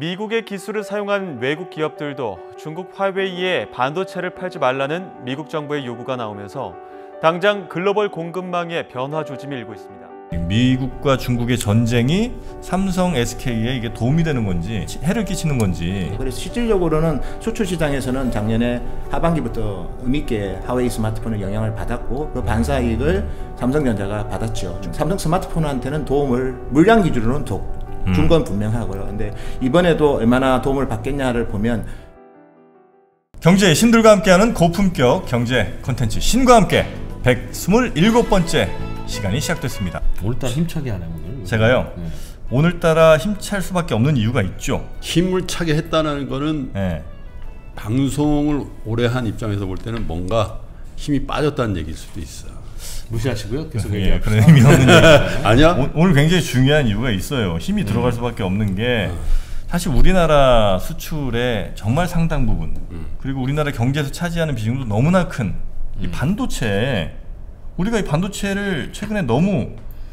미국의 기술을 사용한 외국 기업들도 중국 화웨이에 반도체를 팔지 말라는 미국 정부의 요구가 나오면서 당장 글로벌 공급망의 변화 조짐이 일고 있습니다. 미국과 중국의 전쟁이 삼성, SK에 이게 도움이 되는 건지 해를 끼치는 건지 그래서 실질적으로는 수출 시장에서는 작년에 하반기부터 의미 있게 하웨이 스마트폰의 영향을 받았고 그 반사 이익을 삼성전자가 받았죠. 삼성 스마트폰한테는 도움을 물량 기준으로는 준건 분명하고요. 근데 이번에도 얼마나 도움을 받겠냐를 보면 경제의 신들과 함께하는 고품격 경제 컨텐츠 신과 함께 127번째 시간이 시작됐습니다. 오늘따라 힘차게 하네 오늘. 제가요 네. 오늘따라 힘찰 수밖에 없는 이유가 있죠. 힘을 차게 했다는 거는 예. 방송을 오래 한 입장에서 볼 때는 뭔가 힘이 빠졌다는 얘기일 수도 있어. 무시하시고요. 계속 예, 얘기합시다. 그런 의미 없는 얘기. 아니야? 오, 오늘 굉장히 중요한 이유가 있어요. 힘이 들어갈 수밖에 없는 게 사실 우리나라 수출의 정말 상당 부분 그리고 우리나라 경제에서 차지하는 비중도 너무나 큰 이 반도체 우리가 이 반도체를 최근에 너무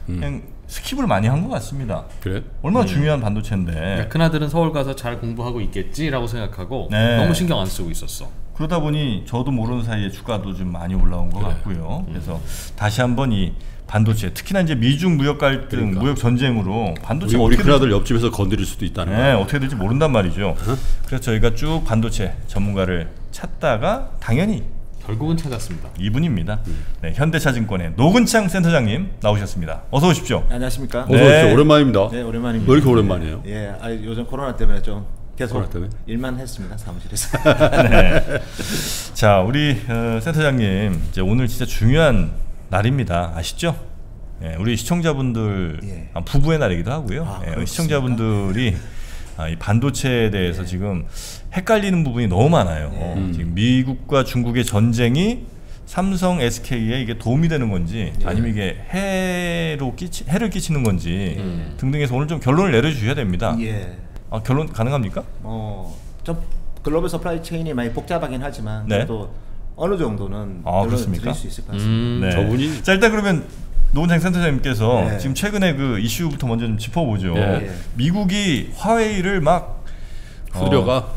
그냥 skip을 많이 한 것 같습니다. 그래? 얼마나 중요한 반도체인데 그러니까 큰아들은 서울 가서 잘 공부하고 있겠지라고 생각하고 네. 너무 신경 안 쓰고 있었어. 그러다 보니 저도 모르는 사이에 주가도 좀 많이 올라온 것 같고요. 그래서 다시 한번 이 반도체 특히나 이제 미중 무역 갈등, 그러니까. 무역 전쟁으로 반도체 우리 우리 어떻게 큰아들 옆집에서 건드릴 수도 있다는 네, 거야. 어떻게 될지 모른단 말이죠. 그래서 저희가 쭉 반도체 전문가를 찾다가 당연히 결국은 찾았습니다. 이분입니다. 네, 현대차증권의 노근창 센터장님 나오셨습니다. 어서 오십시오. 안녕하십니까? 어서 네. 오십시오. 오랜만입니다. 네 오랜만입니다. 왜 이렇게 오랜만이에요? 예, 아, 요즘 코로나 때문에 좀 계속 때문에? 일만 했습니다 사무실에서. 자, 우리 어, 센터장님 이제 오늘 진짜 중요한 날입니다. 아시죠? 예, 우리 시청자분들 예. 아, 부부의 날이기도 하고요. 아, 예? 시청자분들이 아, 이 반도체에 대해서 지금 헷갈리는 부분이 너무 많아요. 어, 지금 미국과 중국의 전쟁이 삼성, SK에 이게 도움이 되는 건지 아니면 이게 해로 끼치, 해를 끼치는 건지 등등해서 오늘 좀 결론을 내려주셔야 됩니다. 예, 아, 결론 가능합니까? 뭐좀 global supply chain이 많이 복잡하긴 하지만 네. 그래도 어느 정도는 아, 그렇습니까? 드릴 수 있을 것 같습니다. 음, 네. 저분이- 자 일단 그러면 노근창 센터장님께서 네. 지금 최근에 그 이슈부터 먼저 좀 짚어보죠. 예. 미국이 화웨이를 막 어, 수려가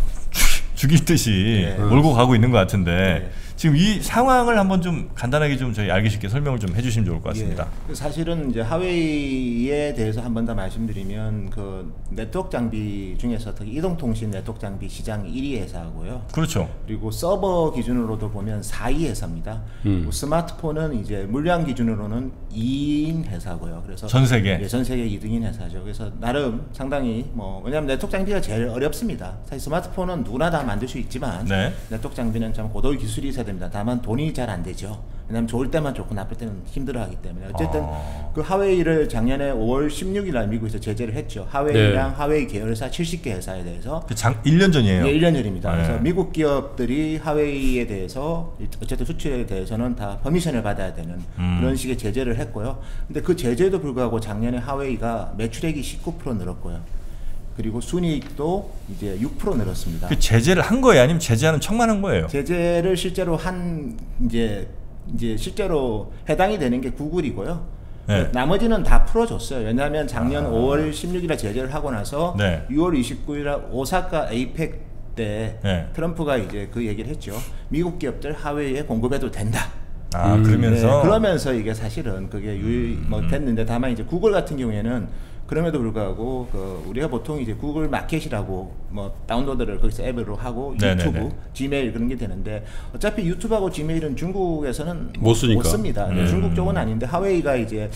죽일 듯이 네. 몰고 가고 있는 것 같은데 네. 지금 이 상황을 한번 좀 간단하게 좀 저희 알기 쉽게 설명을 좀 해주시면 좋을 것 같습니다. 예. 사실은 이제 화웨이에 대해서 한 번 더 말씀드리면 그 네트워크 장비 중에서 특히 이동통신 네트워크 장비 시장 1위 회사고요. 그렇죠. 그리고 서버 기준으로도 보면 4위 회사입니다. 음. 스마트폰은 이제 물량 기준으로는 2위인 회사고요. 그래서 전 세계. 예, 전 세계 2등인 회사죠. 그래서 나름 상당히 뭐 왜냐하면 네트워크 장비가 제일 어렵습니다. 사실 스마트폰은 누구나 다 만들 수 있지만 네. 네트워크 장비는 참 고도의 기술이 있어야 됩니다. 다만 돈이 잘 안 되죠. 왜냐하면 좋을 때만 좋고 나쁠 때는 힘들어하기 때문에 어쨌든 아. 그 하웨이를 작년에 5월 16일 날 미국에서 제재를 했죠. 하웨이랑 하웨이 계열사 70개 회사에 대해서 그 장 1년 전이에요. 예, 1년 전입니다. 네. 그래서 미국 기업들이 하웨이에 대해서 어쨌든 수출에 대해서는 다 퍼미션을 받아야 되는 음. 그런 식의 제재를 했고요. 근데 그 제재도 불구하고 작년에 하웨이가 매출액이 19% 늘었고요. 그리고 순이익도 이제 6% 늘었습니다. 그 제재를 한 거예요, 아니면 제재하는 척만 한 거예요? 제재를 실제로 한 이제 이제 실제로 해당이 되는 게 구글이고요. 네. 나머지는 다 풀어줬어요. 왜냐하면 작년 5월 16일에 제재를 하고 나서 네. 6월 29일에 오사카 에이펙 때 네. 트럼프가 이제 그 얘기를 했죠. 미국 기업들 하웨이에 공급해도 된다. 아 음, 그러면서 네, 그러면서 이게 사실은 그게 유의 뭐 됐는데 다만 이제 구글 같은 경우에는 그럼에도 불구하고 그 우리가 보통 이제 구글 마켓이라고 뭐 다운로드를 거기서 앱으로 하고 네네네. 유튜브, 지메일 그런 게 되는데 어차피 유튜브하고 지메일은 중국에서는 못 쓰니까. 씁니다. 네, 음. 중국 쪽은 아닌데 하웨이가 이제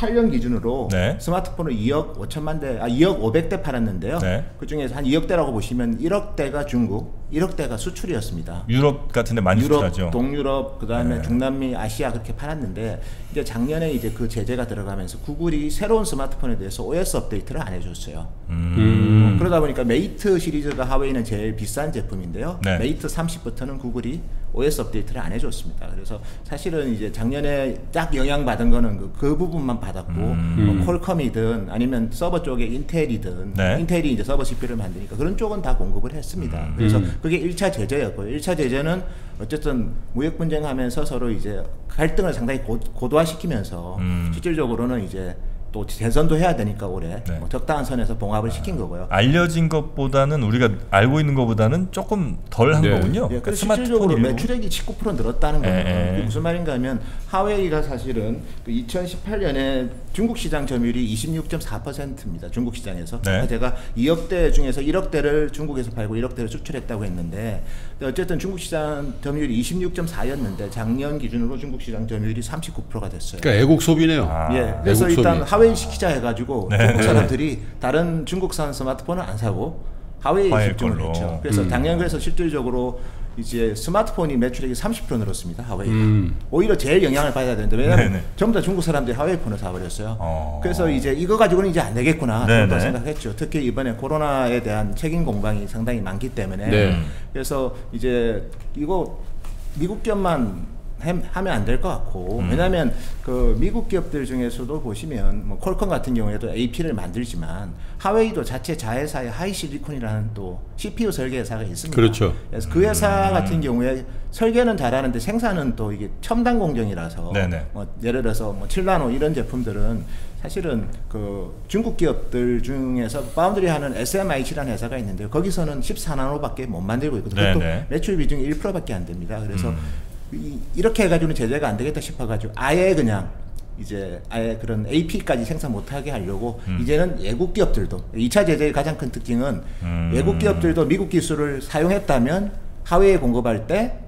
2018년 기준으로 네. 스마트폰을 2억 5천만 대, 아 2억 500대 팔았는데요. 네. 그 중에서 한 2억 대라고 보시면 1억 대가 중국, 1억 대가 수출이었습니다. 유럽 같은데 많이 유럽, 수출하죠. 동유럽, 그 다음에 네. 중남미, 아시아 그렇게 팔았는데 이제 작년에 이제 그 제재가 들어가면서 구글이 새로운 스마트폰에 대해서 OS 업데이트를 안 해줬어요. 음. 그러다 보니까 메이트 시리즈가 하웨이는 제일 비싼 제품인데요. 네. 메이트 30부터는 구글이 OS 업데이트를 안 해줬습니다. 그래서 사실은 이제 작년에 딱 영향 받은 거는 그, 그 부분만 받았고 뭐 퀄컴이든 아니면 서버 쪽에 인텔이든 네. 인텔이 이제 서버 CPU를 만드니까 그런 쪽은 다 공급을 했습니다. 그래서 그게 1차 제재였고요. 1차 제재는 어쨌든 무역 분쟁하면서 서로 이제 갈등을 상당히 고, 고도화시키면서 음. 실질적으로는 이제 또 대선도 해야 되니까 올해 네. 뭐 적당한 선에서 봉합을 시킨 거고요. 알려진 것보다는 우리가 알고 있는 것보다는 조금 덜한 네. 거군요. 예, 그래서 스마트폰 실질적으로 일부. 매출액이 19% 늘었다는 거예요. 예, 예. 무슨 말인가 하면 하웨이가 사실은 그 2018년에 중국 시장 점유율이 26.4%입니다. 중국 시장에서. 네. 제가 2억대 중에서 1억대를 중국에서 팔고 1억대를 수출했다고 했는데 어쨌든 중국 시장 점유율이 26.4였는데 작년 기준으로 중국 시장 점유율이 39%가 됐어요. 그러니까 애국 소비네요. 아. 예, 그래서 일단 소비. 하웨이 시키자 해가지고 네. 중국 사람들이 다른 중국산 스마트폰을 안 사고 하웨이에 하웨이 집중을 걸로. 했죠. 그래서 음. 작년 그래서 실질적으로 이제 스마트폰이 매출액이 30% 늘었습니다. 하웨이가 음. 오히려 제일 영향을 받아야 되는데 왜냐하면 네네. 전부 다 중국 사람들이 하웨이 폰을 사버렸어요. 어. 그래서 이제 이거 가지고는 이제 안 되겠구나 네네. 저도 생각했죠. 특히 이번에 코로나에 대한 책임 공방이 상당히 많기 때문에 네. 그래서 이제 이거 미국 햄- 하면 안 될 것 같고 음. 왜냐하면 그 미국 기업들 중에서도 보시면 뭐 퀄컴 같은 경우에도 AP를 만들지만 하웨이도 자체 자회사의 하이실리콘이라는 또 CPU 설계 회사가 있습니다. 그렇죠. 그래서 그 회사 같은 경우에 설계는 잘하는데 생산은 또 이게 첨단 공정이라서 네네. 뭐 예를 들어서 뭐 7나노 이런 제품들은 사실은 그 중국 기업들 중에서 파운드리 하는 SMIC라는 회사가 있는데요. 거기서는 14나노밖에 못 만들고 있거든요. 그것도. 매출 비중이 1%밖에 안 됩니다. 그래서 음. 이, 이렇게 해가지고는 제재가 안 되겠다 싶어가지고 아예 그냥 이제 아예 그런 AP까지 생산 못하게 하려고 음. 이제는 외국 기업들도 2차 제재의 가장 큰 특징은 음. 외국 기업들도 미국 기술을 사용했다면 하웨이에 공급할 때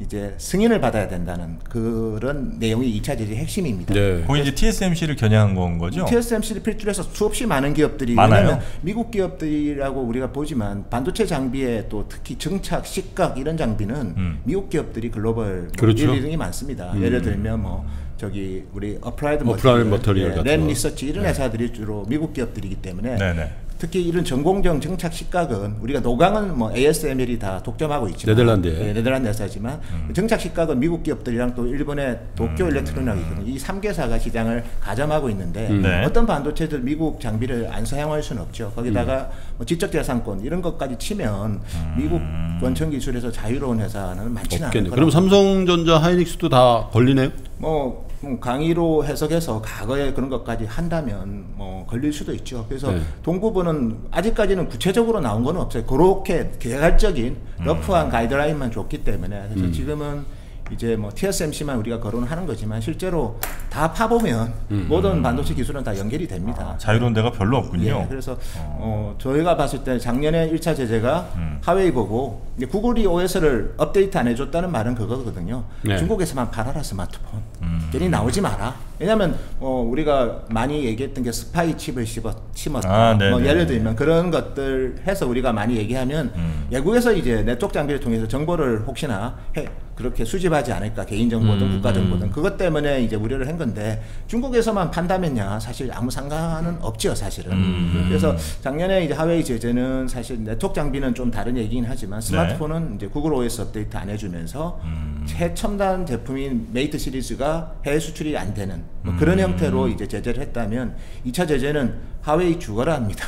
이제 승인을 받아야 된다는 그런 내용이 2차 제재의 핵심입니다. 네. 거기 이제 TSMC를 겨냥한 건 거죠? TSMC를 필두로 해서 수없이 많은 기업들이 많아요? 왜냐면 미국 기업들이라고 우리가 보지만 반도체 장비에 또 특히 증착, 식각 이런 장비는 음. 미국 기업들이 글로벌 그렇죠. 1, 2등이 많습니다. 음. 예를 들면 뭐 저기 우리 어플라이드 머터리얼 거. 리서치 이런 회사들이 주로 미국 기업들이기 때문에 네네. 특히 이런 전공정 증착 식각은 우리가 노광은 뭐 ASML이 다 독점하고 있지만 네덜란드에. 네, 네덜란드 회사지만 음. 증착 식각은 미국 기업들이랑 또 일본의 도쿄 일렉트로닉이 있거든요. 이 3개사가 시장을 과점하고 있는데 음. 네. 어떤 반도체들 미국 장비를 안 사용할 수는 없죠. 거기다가 뭐 지적재산권 이런 것까지 치면 미국 원천 기술에서 자유로운 회사는 많지는. 거라고 그럼 삼성전자, 하이닉스도 다 걸리네요. 뭐 음, 강의로 해석해서 과거에 그런 것까지 한다면 뭐 걸릴 수도 있죠. 그래서 네. 동부부는 아직까지는 구체적으로 나온 건 없어요. 그렇게 개괄적인 음. 러프한 가이드라인만 줬기 때문에 그래서 지금은 이제 뭐 TSMC만 우리가 거론하는 거지만 실제로 다 파보면 음. 모든 반도체 기술은 다 연결이 됩니다. 자유로운 데가 별로 없군요. 예, 그래서 어, 저희가 봤을 때 작년에 1차 제재가 음. 하웨이 보고 이제 구글이 OS를 업데이트 안 해줬다는 말은 그거거든요. 네. 중국에서만 팔아라 스마트폰. 음. 괜히 나오지 마라. 왜냐하면 어, 우리가 많이 얘기했던 게 스파이 칩을 씹어, 심었다. 아, 네네. 뭐 예를 들면 그런 것들 해서 우리가 많이 얘기하면 음. 외국에서 이제 네트워크 장비를 통해서 정보를 혹시나 해, 그렇게 수집하지 않을까 개인 정보든 음, 국가 정보든 그것 때문에 이제 우려를 한 건데 중국에서만 판다면야 사실 아무 상관은 없죠 사실은 음. 그래서 작년에 이제 하웨이 제재는 사실 네트워크 장비는 좀 다른 얘기긴 하지만 스마트폰은 이제 구글 OS 업데이트 안 해주면서 네. 음. 최첨단 제품인 메이트 시리즈가 해외 수출이 안 되는 뭐 그런 음. 형태로 이제 제재를 했다면 2차 제재는 하웨이 죽어라 합니다.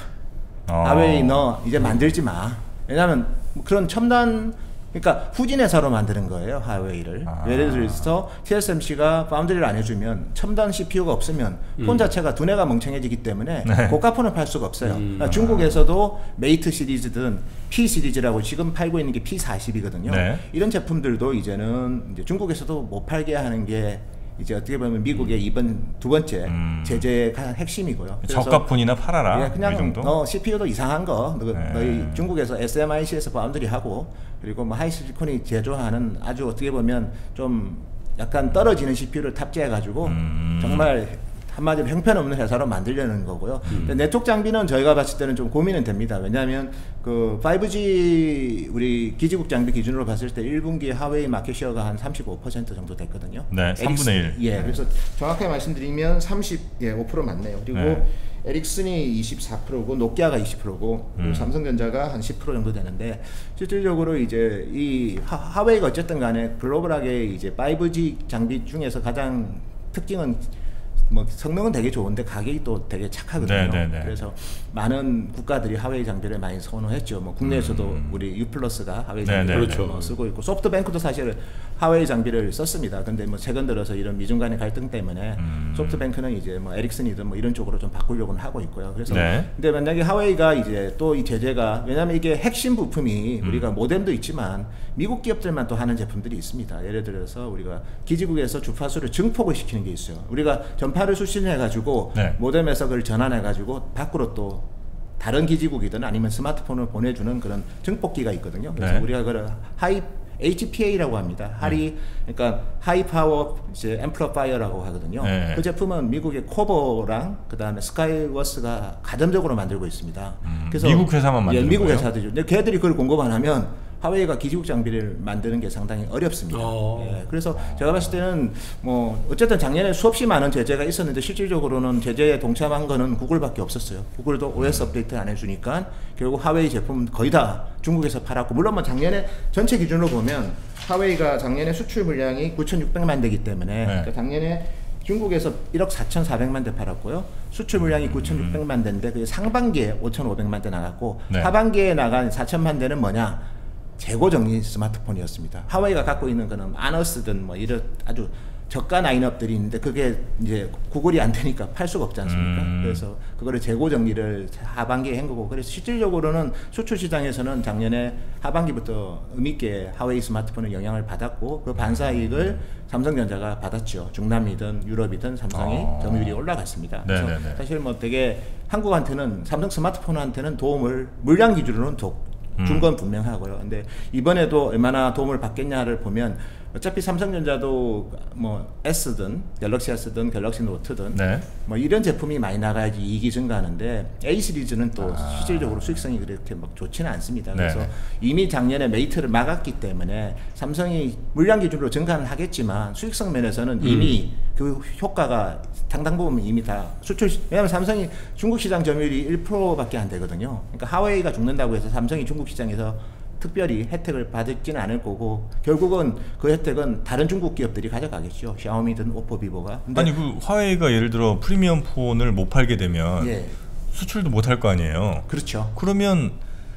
어. 하웨이 너 이제 만들지 마. 왜냐하면 뭐 그런 첨단 그러니까 후진 회사로 만드는 거예요 하웨이를. 아. 예를 들어서 TSMC가 파운드리를 안 해주면 첨단 CPU가 없으면 음. 폰 자체가 두뇌가 멍청해지기 때문에 네. 고가 폰을 팔 수가 없어요. 음. 그러니까 중국에서도 메이트 시리즈든 P 시리즈라고 지금 팔고 있는 게 P40이거든요. 네. 이런 제품들도 이제는 이제 중국에서도 못 팔게 하는 게 이제 어떻게 보면 미국의 이번 두 번째 음. 제재의 가장 핵심이고요. 저가폰이나 팔아라. 예, 이 그냥 정도. 어, CPU도 이상한 거 너, 네. 너희 중국에서 SMIC에서 파운드리 하고 그리고 뭐 하이실리콘이 제조하는 아주 어떻게 보면 좀 약간 떨어지는 CPU를 탑재해 가지고 음. 정말 한마디로 형편없는 회사로 만들려는 거고요. 근데 네트워크 장비는 저희가 봤을 때는 좀 고민은 됩니다. 왜냐하면 그 5G 우리 기지국 장비 기준으로 봤을 때 1분기 하웨이 마켓시어가 한 35% 정도 됐거든요. 네, 에릭스- 3분의 1. 예, 그래서 정확하게 말씀드리면 30, 예, 5% 맞네요. 그리고 네. 에릭슨이 24%고 노키아가 20%고 그리고 음. 삼성전자가 한 10% 정도 되는데 실질적으로 이제 이 하, 하웨이가 어쨌든 간에 글로벌하게 이제 5G 장비 중에서 가장 특징은 뭐 성능은 되게 좋은데 가격이 또 되게 착하거든요. 네, 네, 네. 그래서 많은 국가들이 하웨이 장비를 많이 선호했죠. 뭐 국내에서도 우리 유플러스가 하웨이 음. 네, 장비를 네, 그렇죠. 뭐 쓰고 있고 소프트뱅크도 사실 하웨이 장비를 썼습니다. 근데 뭐 최근 들어서 이런 미중 간의 갈등 때문에 음. 소프트뱅크는 이제 뭐 에릭슨이든 뭐 이런 쪽으로 좀 바꾸려고는 하고 있고요. 그래서 네. 근데 만약에 하웨이가 이제 또 이 제재가 왜냐하면 이게 핵심 부품이 음. 우리가 모뎀도 있지만 미국 기업들만 또 하는 제품들이 있습니다. 예를 들어서 우리가 기지국에서 주파수를 증폭을 시키는 게 있어요. 우리가 전 파를 수신해 가지고 네. 모뎀에서 그걸 전환해 가지고 밖으로 또 다른 기지국이든 아니면 스마트폰을 보내주는 그런 증폭기가 있거든요. 그래서 네. 우리가 그걸 하이 HPA라고 합니다. 하리 그러니까 하이 파워 이제 amplifier라고 하거든요. 네. 그 제품은 미국의 코보랑 그다음에 스카이웍스가 과점적으로 만들고 있습니다. 음, 미국 회사만 예, 만드는 미국 거예요? 회사들이죠. 근데 걔들이 그걸 공급 안 하면 하웨이가 기지국 장비를 만드는 게 상당히 어렵습니다. 어. 예, 그래서 제가 봤을 때는 뭐 어쨌든 작년에 수없이 많은 제재가 있었는데 실질적으로는 제재에 동참한 거는 구글밖에 없었어요. 구글도 OS 업데이트 안 해주니까 결국 하웨이 제품 거의 다 중국에서 팔았고 물론 뭐 작년에 전체 기준으로 보면 하웨이가 작년에 수출 물량이 9,600만 대기 때문에 그러니까 작년에 중국에서 1억 4,400만 대 팔았고요. 수출 물량이 9,600만 대인데 그게 상반기에 5,500만 대 나갔고 네. 하반기에 나간 4천만 대는 뭐냐? 재고 정리 스마트폰이었습니다. 하와이가 갖고 있는 거는 마너스든 뭐 이런 아주 저가 라인업들이 있는데 그게 이제 구글이 안 되니까 팔 수가 없지 않습니까? 음. 그래서 그거를 재고 정리를 하반기에 한 거고 그래서 실질적으로는 수출 시장에서는 작년에 하반기부터 의미있게 하웨이 스마트폰은 영향을 받았고 그 반사 이익을 삼성전자가 받았죠. 중남이든 유럽이든 삼성이 어. 점유율이 올라갔습니다. 그래서 네네네. 사실 뭐 되게 한국한테는 삼성 스마트폰한테는 도움을 물량 기준으로는 줬- 준 건 분명하고요. 근데 이번에도 얼마나 도움을 받겠냐를 보면 어차피 삼성전자도 뭐 S든 갤럭시 S든 갤럭시 노트든 네. 뭐 이런 제품이 많이 나가야지 이익이 증가하는데 A 시리즈는 또 아. 실질적으로 수익성이 그렇게 막 좋지는 않습니다. 그래서 네네. 이미 작년에 메이트를 막았기 때문에 삼성이 물량 기준으로 증가는 하겠지만 수익성 면에서는 이미 그 효과가 상당 부분 이미 다 수출 시- 왜냐하면 삼성이 중국 시장 점유율이 1%밖에 안 되거든요. 그러니까 하웨이가 죽는다고 해서 삼성이 중국 시장에서 특별히 혜택을 받지는 않을 거고 결국은 그 혜택은 다른 중국 기업들이 가져가겠죠. 샤오미든 오포, 비보가. 근데 아니 그 화웨이가 예를 들어 프리미엄 폰을 못 팔게 되면 예, 수출도 못 할 거 아니에요. 그렇죠. 그러면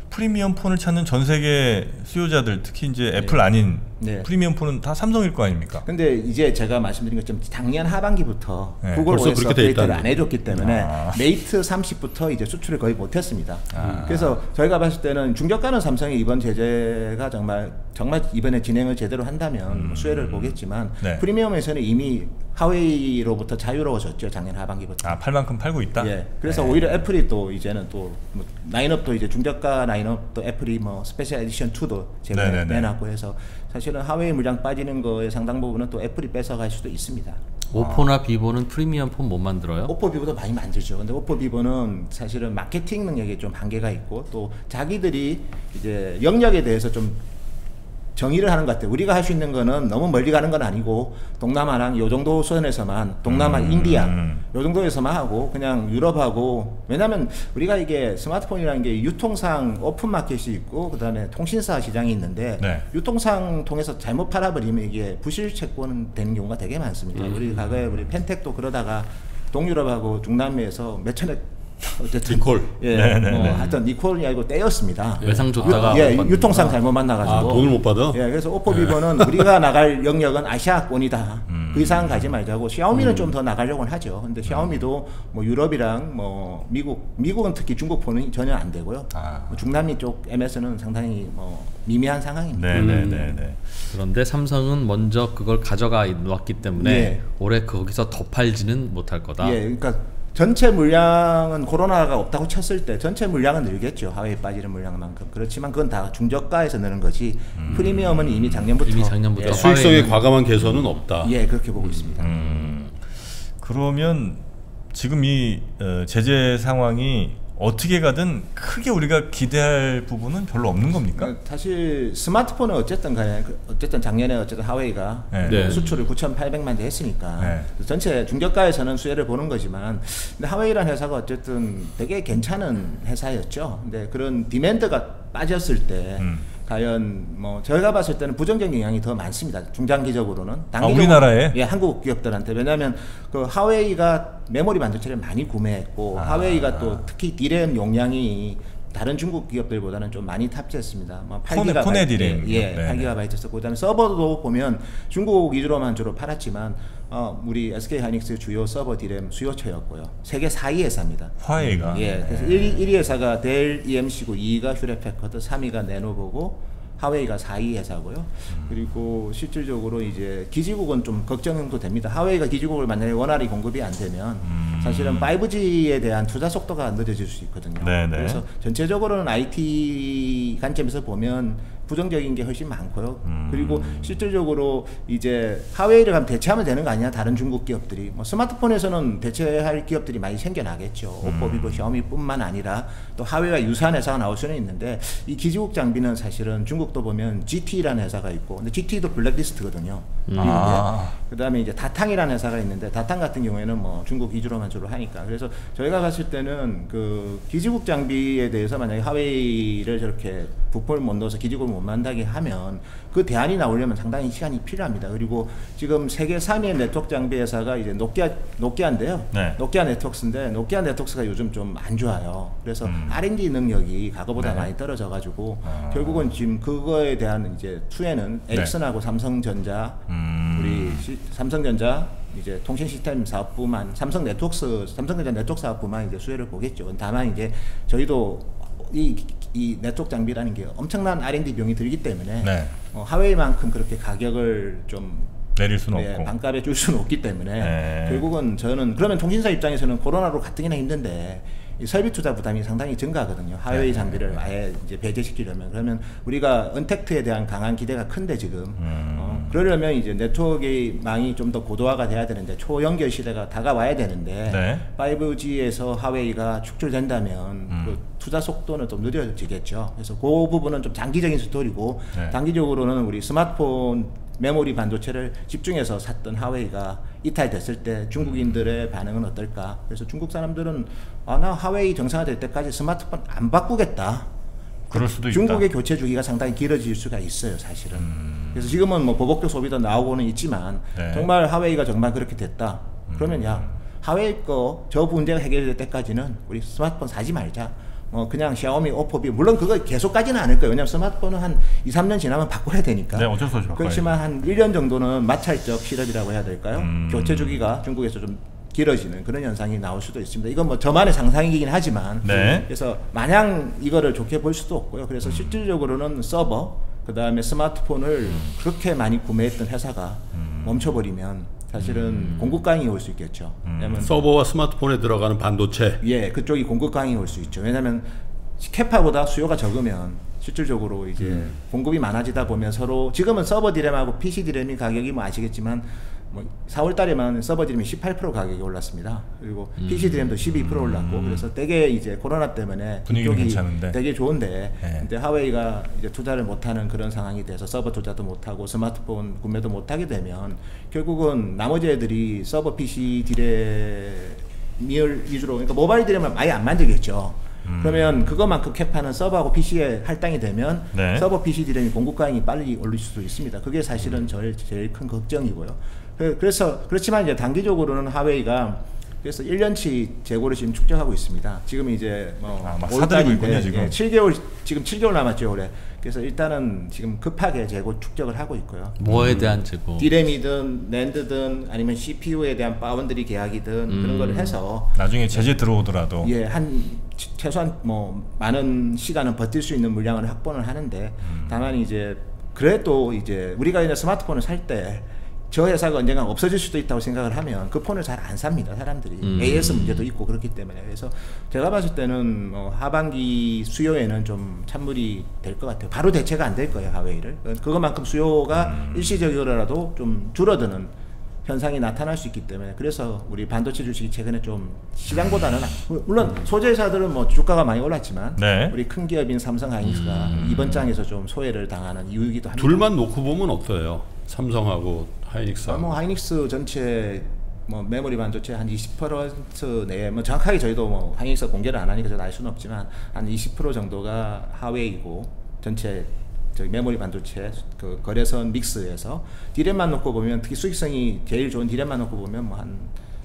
프리미엄 폰을 찾는 전 세계 수요자들 특히 이제 애플 아닌 네. 프리미엄 폰은 다 삼성일 거 아닙니까? 근데 이제 제가 말씀드린 것처럼 작년 하반기부터 네, 구글 OS 업데이트를 안 해줬기 때문에 아. 메이트 30부터 이제 수출을 거의 못했습니다. 아. 그래서 저희가 봤을 때는 중저가는 삼성이 이번 제재가 정말 정말 이번에 진행을 제대로 한다면 뭐 수혜를 보겠지만 음. 네. 프리미엄에서는 이미 하웨이로부터 자유로워졌죠 작년 하반기부터. 아, 팔 만큼 팔고 있다. 예. 그래서 네. 오히려 애플이 또 이제는 또 뭐 라인업도 이제 중저가 라인업도 애플이 뭐 Special Edition 2도 제가 네네네. 내놨고 해서 사실은 하웨이 물량 빠지는 거에 상당 부분은 또 애플이 뺏어갈 수도 있습니다. 오포나 비보는 프리미엄 폰 못 만들어요? 오포 비보도 많이 만들죠. 근데 오포 비보는 사실은 마케팅 능력에 좀 한계가 있고 또 자기들이 이제 영역에 대해서 좀 정의를 하는 것 같아요. 우리가 할 수 있는 거는 너무 멀리 가는 건 아니고 동남아랑 요 정도 선에서만 동남아, 음, 인디아 음. 요 정도에서만 하고 그냥 유럽하고 왜냐면 우리가 이게 스마트폰이라는 게 유통상 오픈 마켓이 있고 그다음에 통신사 시장이 있는데 네. 유통상 통해서 잘못 팔아버리면 이게 부실 채권 되는 경우가 되게 많습니다. 음. 우리 과거에 우리 팬택도 그러다가 동유럽하고 중남미에서 몇천억 어쨌든 리콜. 예, 네네네. 뭐 하여튼 리콜이 아니고 떼였습니다. 외상 줬다가 유, 예, 못 유통상 잘못 만나가지고 아, 돈을 못 받아? 예, 그래서 오포 비보는 우리가 나갈 영역은 아시아권이다. 음. 그 이상 가지 말자고 샤오미는 좀더 나가려고는 하죠. 근데 샤오미도 뭐 유럽이랑 뭐 미국, 미국은 특히 중국 폰은 전혀 안 되고요. 아. 뭐 중남미 쪽 MS는 상당히 뭐 미미한 상황입니다. 네, 네, 네, 네. 그런데 삼성은 먼저 그걸 가져가 놓았기 때문에 예. 올해 거기서 더 팔지는 못할 거다. 예, 그러니까 전체 물량은 코로나가 없다고 쳤을 때 전체 물량은 늘겠죠. 하웨이 빠지는 물량만큼. 그렇지만 그건 다 중저가에서 느는 거지. 프리미엄은 이미 작년부터 이미 작년부터 예, 수익성에 과감한 개선은 없다. 예, 그렇게 보고 있습니다. 음, 그러면 지금 이 어, 제재 상황이 어떻게 가든 크게 우리가 기대할 부분은 별로 없는 겁니까? 그러니까 사실 스마트폰은 어쨌든 간에 그 어쨌든 작년에 어쨌든 하웨이가 네. 네. 수출을 9,800만 대 했으니까 네. 전체 중저가에서는 수혜를 보는 거지만 근데 하웨이라는 회사가 어쨌든 되게 괜찮은 회사였죠. 근데 그런 디맨드가 빠졌을 때 음. 과연 뭐 저희가 봤을 때는 부정적 영향이 더 많습니다. 중장기적으로는 단기적으로- 우리나라에? 예, 한국 기업들한테 왜냐하면 그 하웨이가 메모리 반도체를 많이 구매했고 아. 하웨이가 또 특히 디램 용량이 다른 중국 기업들보다는 좀 많이 탑재했습니다. 뭐 폰에- 8GB 폰에 디램. 예, 네, 8GB 썼고 그다음에 서버도 보면 중국 위주로만 주로 팔았지만 어, 우리 SK 하이닉스 주요 서버 디램 수요처였고요. 세계 4위 회사입니다. 화웨이가. 예, 그래서 1위, 1위 회사가 델 EMC고 2위가 휴렛패커드, 3위가 레노버고 하웨이가 4위 회사고요. 그리고 실질적으로 이제 기지국은 좀 걱정도 됩니다. 하웨이가 기지국을 만약에 원활히 공급이 안 되면 사실은 5G에 대한 투자 속도가 늦어질 수 있거든요. 네네. 그래서 전체적으로는 IT 관점에서 보면 부정적인 게 훨씬 많고요. 음. 그리고 실질적으로 이제 하웨이를 가면 대체하면 되는 거 아니야? 다른 중국 기업들이 뭐 스마트폰에서는 대체할 기업들이 많이 생겨나겠죠. 음. 오포, 비보, 샤오미뿐만 아니라 또 하웨이와 유사한 회사가 나올 수는 있는데 이 기지국 장비는 사실은 중국도 보면 ZTE라는 회사가 있고 근데 ZTE도 블랙리스트거든요. 미국에. 아. 그다음에 이제 다탕이라는 회사가 있는데 다탕 같은 경우에는 뭐 중국 위주로만 주로 하니까 그래서 저희가 봤을 때는 그 기지국 장비에 대해서 만약에 하웨이를 저렇게 부품을 못 넣어서 기지국을 못 만들게 하면 그 대안이 나오려면 상당히 시간이 필요합니다. 그리고 지금 세계 3위의 네트워크 장비 회사가 이제 노키아 노키아인데요. 네. 노키아 네트워크스인데 노키아 네트워크스가 요즘 좀 안 좋아요. 그래서 음. R&D 능력이 과거보다 네. 많이 떨어져 가지고 아. 결국은 지금 그거에 대한 이제 수혜는 네. 에릭슨하고 삼성전자 음. 우리 시- 삼성전자 이제 통신 시스템 사업부만 삼성 네트워크스 삼성전자 네트워크 사업부만 이제 수혜를 보겠죠. 다만 이제 저희도 이, 이 네트워크 장비라는 게 엄청난 R&D 비용이 들기 때문에 네. 어, 하웨이만큼 그렇게 가격을 좀 내릴 수는 예, 없고. 반값에 줄 수는 없기 때문에 네. 결국은 저는 그러면 통신사 입장에서는 코로나로 가뜩이나 힘든데 이 설비 투자 부담이 상당히 증가하거든요. 하웨이 네. 장비를 아예 이제 배제시키려면 그러면 우리가 언택트에 대한 강한 기대가 큰데 지금 음. 어, 그러려면 이제 네트워크의 망이 좀 더 고도화가 돼야 되는데 초연결 시대가 다가와야 되는데 네. 5G에서 하웨이가 축출된다면 음. 그 투자 속도는 좀 느려지겠죠. 그래서 그 부분은 좀 장기적인 스토리고 네. 단기적으로는 우리 스마트폰 메모리 반도체를 집중해서 샀던 하웨이가 이탈됐을 때 중국인들의 반응은 어떨까? 그래서 중국 사람들은 아 나 하웨이 정상화될 때까지 스마트폰 안 바꾸겠다. 그럴 수도 있다. 중국의 교체 주기가 상당히 길어질 수가 있어요, 사실은. 그래서 지금은 뭐 보복적 소비도 나오고는 있지만 음. 네. 음. 정말 하웨이가 정말 그렇게 됐다. 그러면 야 하웨이 거 저 문제가 해결될 때까지는 우리 스마트폰 사지 말자. 뭐 그냥 샤오미, 오포비 물론 그거 계속까지는 않을 거예요. 왜냐면 스마트폰은 한 2, 3년 지나면 바꿔야 되니까. 네, 어쩔 수 없이 바꿔야죠. 그렇지만 한 1년 정도는 마찰적 실업이라고 해야 될까요? 음. 교체 주기가 중국에서 좀 길어지는 그런 현상이 나올 수도 있습니다. 이건 뭐 저만의 상상이긴 하지만 네. 그래서 마냥 이거를 좋게 볼 수도 없고요. 그래서 실질적으로는 서버 그 다음에 스마트폰을 그렇게 많이 구매했던 회사가 멈춰버리면 사실은 공급 강이 올 수 있겠죠. 왜냐면 서버와 스마트폰에 들어가는 반도체 예, 그쪽이 공급 과잉이 올 수 있죠. 왜냐하면 capa보다 수요가 적으면 실질적으로 이제 공급이 많아지다 보면 서로 지금은 서버 디램하고 PC 디램이 가격이 뭐 아시겠지만 뭐 4월 달에만 서버 디램이 18% 가격이 올랐습니다. 그리고 PC 디램도 12% 올랐고 그래서 되게 이제 코로나 때문에 이쪽이 괜찮은데. 되게 좋은데 네. 근데 하웨이가 이제 투자를 못 하는 그런 상황이 돼서 서버 투자도 못 하고 스마트폰 구매도 못 하게 되면 결국은 나머지 애들이 서버 PC 디램을 위주로 그러니까 모바일 디램을 아예 안 만들겠죠. 음. 그러면 그것만큼 캡하는 서버하고 PC에 할당이 되면 네. 서버 PC 디램이 공급가액이 빨리 올릴 수도 있습니다. 그게 사실은 제일, 제일 큰 걱정이고요. 그- 그래서 그렇지만 이제 단기적으로는 하웨이가 그래서 1년치 재고를 지금 축적하고 있습니다. 지금 이제 뭐 아, 막 사들이고 있군요, 지금. 예, 7개월 지금 7개월 남았죠 올해. 그래서 일단은 지금 급하게 재고 축적을 하고 있고요. 뭐에 대한 재고? 디램이든 NAND든 아니면 CPU에 대한 바운드리 계약이든 그런 걸 해서 나중에 제재 들어오더라도 예, 한 최- 최소한 뭐 많은 시간은 버틸 수 있는 물량을 확보는 하는데 다만 이제 그래도 이제 우리가 이제 스마트폰을 살때 저 회사가 언젠가 없어질 수도 있다고 생각을 하면 그 폰을 잘 안 삽니다 사람들이 음. AS 문제도 있고 그렇기 때문에 그래서 제가 봤을 때는 뭐 하반기 수요에는 좀 찬물이 될 것 같아요 바로 대체가 안 될 거예요 하웨이를 그것만큼 수요가 일시적으로라도 좀 줄어드는 현상이 나타날 수 있기 때문에 그래서 우리 반도체 주식이 최근에 좀 시장보다는 안- 물론 소재 회사들은 뭐 주가가 많이 올랐지만 네. 우리 큰 기업인 삼성 하이닉스가 이번 장에서 좀 소외를 당하는 이유이기도 합니다. 둘만 놓고 보면 없어요. 삼성하고 하이닉스. 아, 뭐 하이닉스 전체 뭐 메모리 반도체 한 20% 내에 뭐 정확하게 저희도 뭐 하이닉스 공개를 안 하니까 저는 알 수는 없지만 한 20% 정도가 하웨이고 전체 저기 메모리 반도체 그 거래선 믹스에서 디램만 놓고 보면 특히 수익성이 제일 좋은 디램만 놓고 보면 뭐 한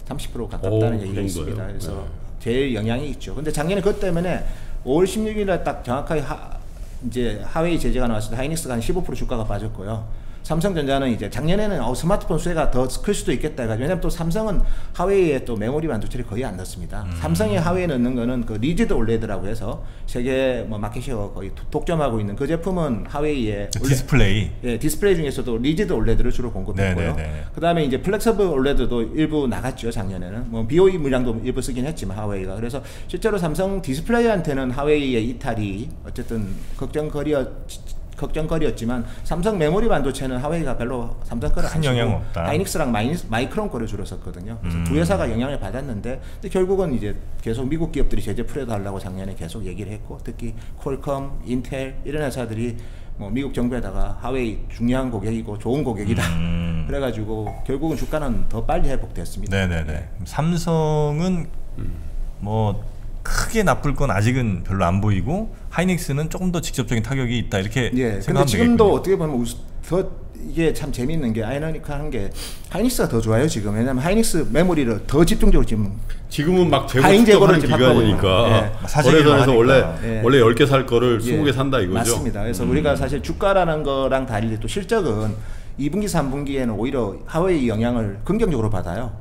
30% 가깝다는 오, 그 얘기가? 있습니다. 그래서 네. 제일 영향이 있죠. 근데 작년에 그것 때문에 5월 16일에 딱 정확하게 하, 이제 하웨이 제재가 나왔을 때 하이닉스가 한 15% 주가가 빠졌고요. 삼성전자는 이제 작년에는 어, 스마트폰 수혜가 더 클 수도 있겠다 해가지고 왜냐면 또 삼성은 하웨이에 또 메모리 반도체를 거의 안 넣습니다. 삼성이 하웨이에 넣는 거는 그 rigid OLED라고 해서 세계 뭐 market share 거의 독- 독점하고 있는 그 제품은 하웨이에 원래- 디스플레이. 예, 디스플레이 중에서도 rigid OLED를 주로 공급했고요. 네네네. 그다음에 이제 flexible OLED도 일부 나갔죠 작년에는. 뭐 BOE 물량도 일부 쓰긴 했지만 하웨이가 그래서 실제로 삼성 디스플레이한테는 하웨이의 이탈이 어쨌든 걱정거리였 걱정거리였지만 삼성 메모리 반도체는 하웨이가 별로 삼성 거를 큰안 영향 없다. 하이닉스랑 마이, 마이크론 거를 주로 썼거든요. 그래서 음. 두 회사가 영향을 받았는데 근데 결국은 이제 계속 미국 기업들이 제재 풀어달라고 작년에 계속 얘기를 했고 특히 퀄컴, 인텔 이런 회사들이 뭐 미국 정부에다가 하웨이 중요한 고객이고 좋은 고객이다. 음. 그래가지고 결국은 주가는 더 빨리 회복됐습니다. 네네네. 그럼 삼성은 뭐 크게 나쁠 건 아직은 별로 안 보이고 하이닉스는 조금 더 직접적인 타격이 있다 이렇게 예. 생각하면 지금도 되겠군요. 어떻게 보면 우스, 더 이게 참 재밌는 게 아이러니컬한 게 하이닉스가 더 좋아요 지금 왜냐면 하이닉스 메모리를 더 집중적으로 지금 지금은 막 재고 이제 기간이니까 바꿔버리고. 예. 거래소에서 원래. 예. 원래 10개 살 거를 예, 20개 산다 이거죠. 맞습니다. 그래서 음. 우리가 사실 주가라는 거랑 달리 또 실적은 2분기, 3분기에는 오히려 하웨이 영향을 긍정적으로 받아요.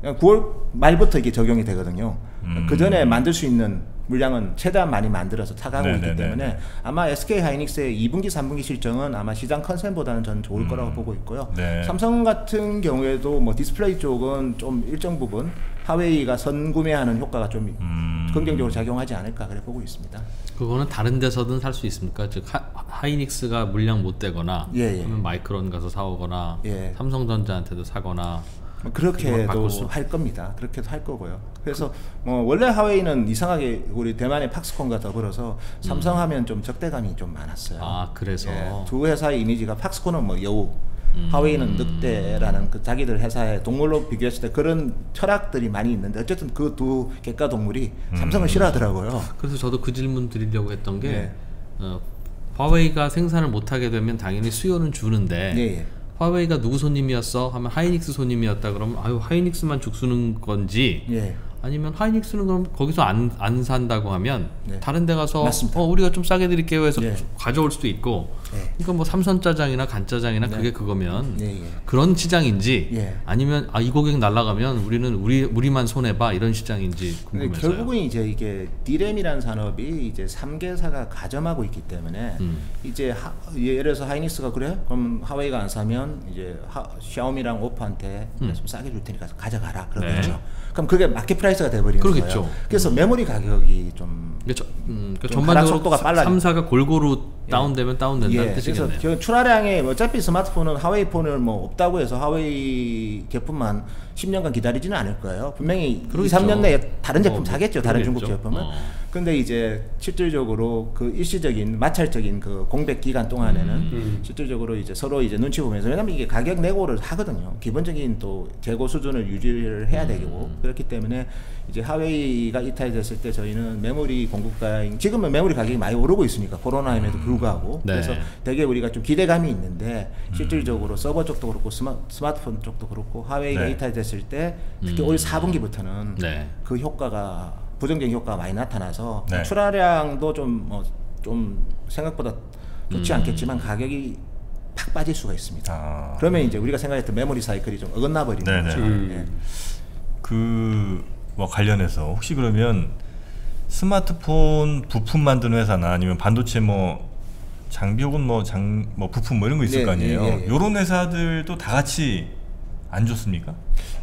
그러니까 9월 말부터 이게 적용이 되거든요. 음. 그 전에 만들 수 있는 물량은 최대한 많이 만들어서 타가고 있기. 때문에 아마 SK 하이닉스의 2분기, 3분기 실적은 아마 시장 컨센보다는 저는 좋을 음. 거라고 보고 있고요. 네. 삼성 같은 경우에도 뭐 디스플레이 쪽은 좀 일정 부분 하웨이가 선구매하는 효과가 좀 음. 긍정적으로 작용하지 않을까 그래 보고 있습니다. 그거는 다른 데서든 살 수 있습니까? 즉 하, 하이닉스가 물량 못 대거나 예, 예. 하면 마이크론 가서 사오거나 예. 삼성전자한테도 사거나 뭐 그렇게도 수- 할 겁니다. 그렇게도 할 거고요. 그래서 뭐 원래 하웨이는 이상하게 우리 대만의 팍스콘과 더불어서 삼성하면 좀 적대감이 좀 많았어요. 아 그래서 예, 두 회사의 이미지가 팍스콘은 뭐 여우, 음. 하웨이는 늑대라는 그 자기들 회사의 동물로 비교했을 때 그런 철학들이 많이 있는데 어쨌든 그 두 객가 동물이 음. 삼성을 싫어하더라고요. 그래서 저도 그 질문 드리려고 했던 게 예. 어, 화웨이가 생산을 못하게 되면 당연히 수요는 주는데 예, 예. 화웨이가 누구 손님이었어? 하면 하이닉스 손님이었다 그러면 아유 하이닉스만 죽수는 건지 예. 아니면 하이닉스는 그럼 거기서 안, 안 산다고 하면 네. 다른 데 가서 맞습니다. 어 우리가 좀 싸게 드릴게요 해서 예. 가져올 수도 있고 예. 그러니까 뭐 삼선짜장이나 간짜장이나 그게 그거면 예, 예. 그런 시장인지 예. 아니면 아 이 고객 날라가면 우리는 우리 우리만 손해 봐 이런 시장인지 근데 궁금해서요. 결국은 이제 이게 디램이라는 산업이 이제 3개사가 과점하고 있기 때문에 음. 이제 하, 예를 들어서 하이닉스가 그래? 그럼 하웨이가 안 사면 이제 하, 샤오미랑 오포한테 좀 싸게 줄 테니까 가져가라 그러겠죠. 음. 네. 그럼 그게 market price가 돼버리는 그러겠죠. 거예요. 그래서 메모리 가격이 좀 그러니까, 저, 음, 그러니까 전반적으로 속도가 빨라져. 3사가 골고루 다운되면 다운된다는 예, 그래서 뜻이겠네요. 그 출하량에 어차피 스마트폰은 하웨이 폰을 뭐 없다고 해서 하웨이 제품만 10년간 기다리지는 않을 거예요. 분명히 2, 그러겠죠. 3년 내에 다른 제품 어, 사겠죠. 다른 중국 그러겠죠. 제품은. 어. 근데 이제 실질적으로 그 일시적인 마찰적인 그 공백 기간 동안에는 음. 실질적으로 이제 서로 이제 눈치 보면서 왜냐면 이게 가격 내고를 하거든요. 기본적인 또 재고 수준을 유지를 해야 음. 되고 그렇기 때문에 이제 하웨이가 이탈됐을 때 저희는 메모리 공급가인 지금은 메모리 가격이 많이 오르고 있으니까 코로나임에도 불구하고 네. 그래서 되게 우리가 좀 기대감이 있는데 실질적으로 서버 쪽도 그렇고 스마, 스마트폰 쪽도 그렇고 하웨이가 네. 이탈됐을 때 특히 음. 올 4분기부터는 네. 그 효과가 부정적인 효과가 많이 나타나서 네. 출하량도 좀뭐 좀 생각보다 좋지 음. 않겠지만 가격이 팍 빠질 수가 있습니다. 아. 그러면 이제 우리가 생각했던 메모리 사이클이 좀 어긋나 버리는. 거죠. 음. 예. 그뭐 관련해서 혹시 그러면 스마트폰 부품 만드는 회사나 아니면 반도체 뭐 장비 혹은 뭐 장 뭐 부품 뭐 이런 거 있을 네, 거 아니에요. 예, 예, 예. 요런 회사들도 다 같이 안 좋습니까?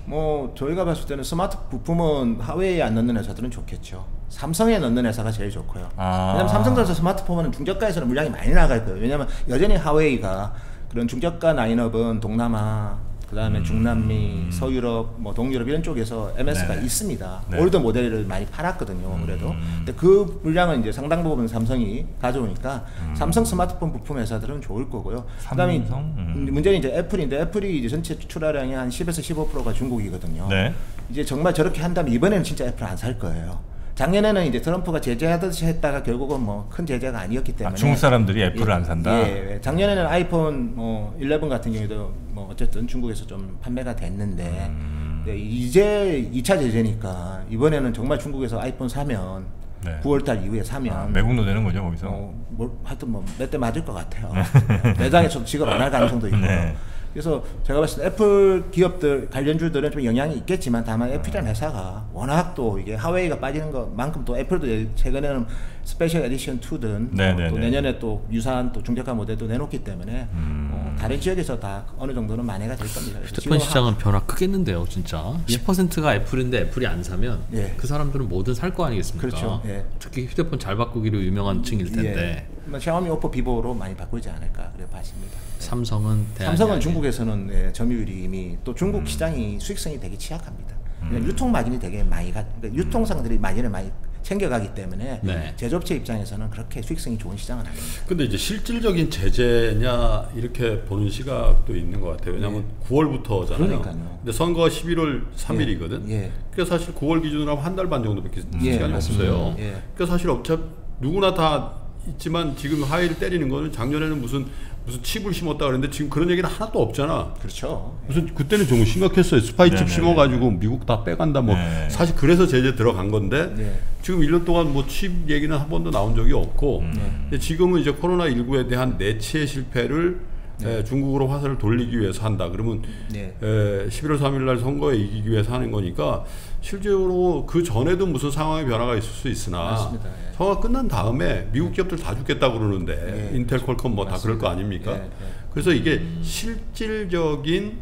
뭐 저희가 봤을 때는 스마트 부품은 하웨이에 안 넣는 회사들은 좋겠죠. 삼성에 넣는 회사가 제일 좋고요. 아. 왜냐면 삼성전자 스마트폰은 중저가에서는 물량이 많이 나갈 거예요. 왜냐면 여전히 하웨이가 그런 중저가 라인업은 동남아 그 다음에 음. 중남미, 서유럽, 뭐 동유럽 이런 쪽에서 MS가 네. 있습니다. 네. old 모델을 많이 팔았거든요. 그래도. 음. 근데 그 물량은 이제 상당 부분 삼성이 가져오니까 음. 삼성 스마트폰 부품 회사들은 좋을 거고요. 그다음에 삼성? 음. 문제는 이제 애플인데 애플이 이제 전체 출하량이 한 10에서 15%가 중국이거든요. 네. 이제 정말 저렇게 한다면 이번에는 진짜 애플 안 살 거예요. 작년에는 이제 트럼프가 제재하듯이 했다가 결국은 뭐 큰 제재가 아니었기 때문에 아, 중국 사람들이 애플을 안 산다. 예, 예. 작년에는 아이폰 뭐 11 같은 경우에도 뭐 어쨌든 중국에서 좀 판매가 됐는데 음. 네, 이제 2차 제재니까 이번에는 정말 중국에서 아이폰 사면 네. 9월달 이후에 사면 아, 매국노 되는 거죠 거기서. 어, 뭘 하여튼 뭐 몇 대 맞을 것 같아요. 매장에서 지급 안 할 가능성도 있고. 네. 그래서 제가 봤을 때 애플 기업들 관련주들은 좀 영향이 있겠지만 다만 음. 애플이라는 회사가 워낙 또 이게 하웨이가 빠지는 것만큼 또 애플도 최근에는 special edition 2든 네, 네, 또 네. 내년에 또 유사한 또 중저가 모델도 내놓기 때문에 음. 어, 다른 지역에서 다 어느 정도는 만회가 될 겁니다. 휴대폰 시장은 변화 크겠는데요, 진짜. 10%가 애플인데 애플이 안 사면 예. 그 사람들은 뭐든 살 거 아니겠습니까? 그렇죠. 예. 특히 휴대폰 잘 바꾸기로 유명한 층일 텐데 예. 뭐 샤오미, 오포, 비보로 많이 바꾸지 않을까 그래 봤습니다. 삼성은 삼성은 중국에서는 예, 점유율이 이미 또 중국 음. 시장이 수익성이 되게 취약합니다. 그러니까 유통 마진이 되게 많이 가, 그러니까 유통상들이 마진을 많이 챙겨가기 때문에 네. 제조업체 입장에서는 그렇게 수익성이 좋은 시장은 아닙니다. 근데 이제 실질적인 제재냐 이렇게 보는 시각도 있는 것 같아요. 왜냐하면 9월부터잖아요. 그러니까요. 근데 선거가 11월 3일이거든. 예. 그러니까 사실 9월 기준으로 하면 한 달 반 정도밖에 예, 시간이 맞습니다. 없어요. 예. 그러니까 사실 어차피 누구나 다 있지만 지금 하이를 때리는 거는 작년에는 무슨 무슨 칩을 심었다 그랬는데 지금 그런 얘기는 하나도 없잖아. 그렇죠. 무슨 그때는 정말 심각했어요. 스파이 칩 네네네. 심어가지고 미국 다 빼간다. 뭐 네. 사실 그래서 제재 들어간 건데 네. 지금 1년 동안 뭐 칩 얘기는 한 번도 나온 적이 없고 음. 근데 지금은 이제 코로나 19에 대한 내치의 실패를 에, 중국으로 화살을 돌리기 위해서 한다. 그러면 네. 에, 11월 3일 날 선거에 이기기 위해서 하는 거니까 실제로 그 전에도 무슨 상황의 변화가 있을 수 있으나 맞습니다. 예. 선거가 끝난 다음에 미국 기업들 다 죽겠다 그러는데 예. 인텔, 퀄컴 뭐 다 그럴 거. 아닙니까? 예, 예. 그래서 이게 실질적인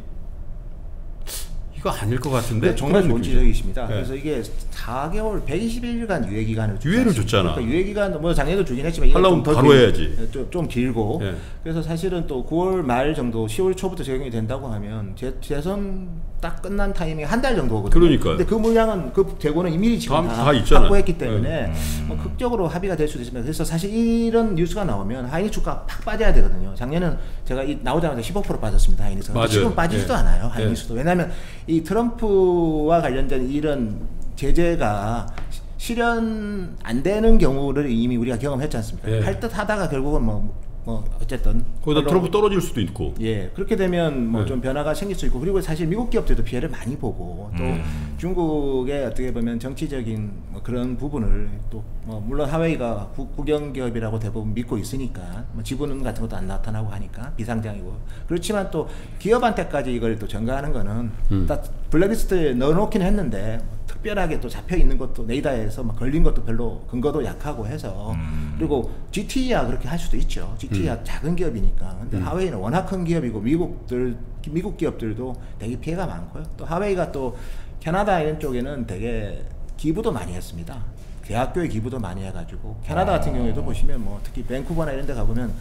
이거 아닐 것 같은데 근데 정말 좋은. 지적이십니다. 네. 그래서 이게 4개월, 121일간 유예 기간을 유예를? 줬잖아. 그러니까 유예 기간 뭐 작년에도 주긴 했지만 하려면 바로 길- 해야지. 좀, 좀 길고. 예. 그래서 사실은 또 9월 말 정도, 10월 초부터 적용이 된다고 하면 재, 재선 딱 끝난 타이밍 한달 정도 거든요. 그러니까요. 근데 그 물량은 그 재고는 이미 지금 다- 다, 다 있잖아요. 확보했기 때문에 네. 뭐 극적으로 합의가 될 수도 있습니다. 그래서 사실 이런 뉴스가 나오면 하이닉스 주가 팍 빠져야 되거든요. 작년은 제가 이 나오자마자 15% 빠졌습니다. 하이닉스가. 맞아요. 지금 빠지지도 예. 않아요. 예. 하이닉스도. 왜냐하면 이 트럼프와 관련된 이런 제재가 시- 실현 안 되는 경우를 이미 우리가 경험했지 않습니까? 예. 할듯 하다가 결국은 뭐, 뭐 어쨌든 거기다 트럼프 떨어질 수도 있고 예 그렇게 되면 뭐 네. 좀 변화가 생길 수 있고 그리고 사실 미국 기업들도 피해를 많이 보고 또 음. 중국의 어떻게 보면 정치적인 뭐 그런 부분을 또뭐 물론 하웨이가 국- 국영 기업이라고 대부분 믿고 있으니까 뭐 지분 같은 것도 안 나타나고 하니까 비상장이고 그렇지만 또 기업한테까지 이걸 또 전가하는 거는 음. 딱 블랙리스트에 넣어놓긴 했는데 뭐 특별하게 또 잡혀 있는 것도 네이다에서 막 걸린 것도 별로 근거도 약하고 해서 음. 그리고 GT야 그렇게 할 수도 있죠. GT야 음. 작은 기업이니까. 근데 하웨이는 워낙 큰 기업이고 미국들 미국 기업들도 되게 피해가 많고요. 또 하웨이가 또 캐나다 이런 쪽에는 되게 기부도 많이 했습니다. 대학교에 기부도 많이 해가지고 캐나다 같은 경우에도 보시면 뭐 특히 밴쿠버나 이런 데 가보면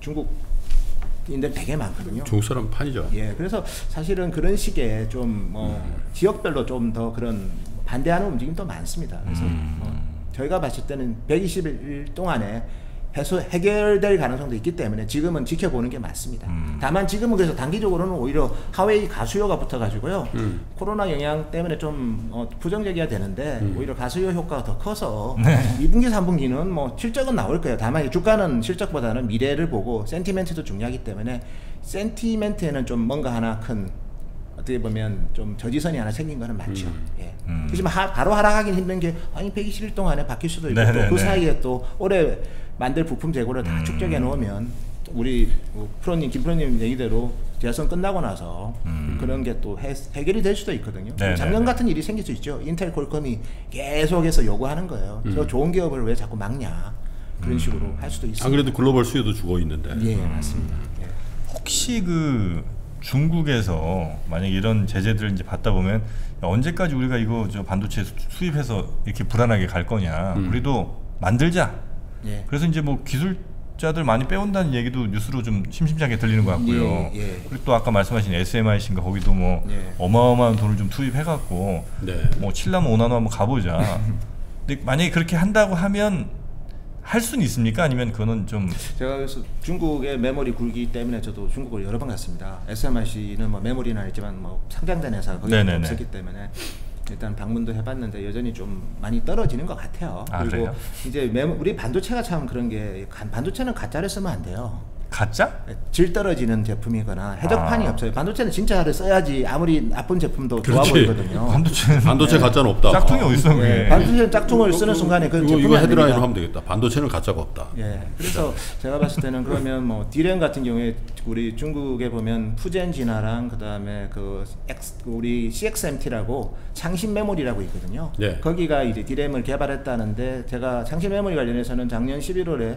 중국 인들 되게 많거든요. 중국 사람 판이죠. 예, 그래서 사실은 그런 식의 좀뭐 지역별로 좀 더 그런 반대하는 움직임도 많습니다. 그래서 뭐 저희가 봤을 때는 120일 동안에 해소 해결될 가능성도 있기 때문에 지금은 지켜보는 게 맞습니다. 다만 지금은 그래서 단기적으로는 오히려 하웨이 가수요가 붙어가지고요. 음. 코로나 영향 때문에 좀 어, 부정적이야 되는데 오히려 가수요 효과가 더 커서 네. 2분기, 3분기는 뭐 실적은 나올 거예요. 다만 이 주가는 실적보다는 미래를 보고 센티멘트도 중요하기 때문에 센티멘트에는 좀 뭔가 하나 큰 어떻게 보면 좀 저지선이 하나 생긴 거는 맞죠. 예. 음. 그렇지만 하- 바로 하락하긴 힘든 게 아니 120일 동안에 바뀔 수도 있고 네네네. 또그 사이에 또 올해 만들 부품 재고를 다 음. 축적해 놓으면 또 우리 뭐 프로님 김 프로님 얘기대로 재선 끝나고 나서 음. 그런 게 또 해결이 될 수도 있거든요. 네네네. 작년 같은 일이 생길 수 있죠. 인텔 콜컴이 계속해서 요구하는 거예요. 저 좋은 기업을 왜 자꾸 막냐 그런 식으로 할 수도 있습니다. 안 그래도 글로벌 수요도 죽어 있는데. 예 맞습니다. 예. 혹시 그 중국에서 만약 이런 제재들을 이제 받다 보면 야, 언제까지 우리가 이거 저 반도체 수- 수입해서 이렇게 불안하게 갈 거냐? 음. 우리도 만들자. 예. 그래서 이제 뭐 기술자들 많이 빼온다는 얘기도 뉴스로 좀 심심찮게 들리는 것 같고요. 예, 예. 그리고 또 아까 말씀하신 SMIC인가 거기도 뭐 예. 어마어마한 돈을 좀 투입해갖고 네. 뭐 칠라면 오나노 한번 가보자. 근데 만약에 그렇게 한다고 하면 할 수는 있습니까? 아니면 그거는 좀 제가 그래서 중국의 메모리 굴기 때문에 저도 중국을 여러 번 갔습니다. SMIC는 뭐 메모리는 아니지만 뭐 상장된 회사가 거기. 없었기 때문에 일단 방문도 해봤는데 여전히 좀 많이 떨어지는 것 같아요. 아, 그리고 그래요? 이제 우리 반도체가 참 그런 게 간- 반도체는 가짜를 쓰면 안 돼요. 가짜? 질 떨어지는 제품이거나 해적판이 아. 없어요. 반도체는 진짜를 써야지 아무리 나쁜 제품도 좋아 그렇지. 보이거든요. 반도체는 반도체 가짜는 없다. 짝퉁이 어디 있어 예? 반도체 짝퉁을 쓰는 순간에 그 이거, 제품이 이거 안 헤드라인으로 됩니다. 하면 되겠다. 반도체는 가짜가 없다. 예, 그래서 제가 봤을 때는 그러면 뭐 디램 같은 경우에 우리 중국에 보면 푸젠 진화랑 그다음에 그 X, 우리 CXMT라고 창신 메모리라고 있거든요. 예. 거기가 이제 디램을 개발했다는데 제가 창신 메모리 관련해서는 작년 11월에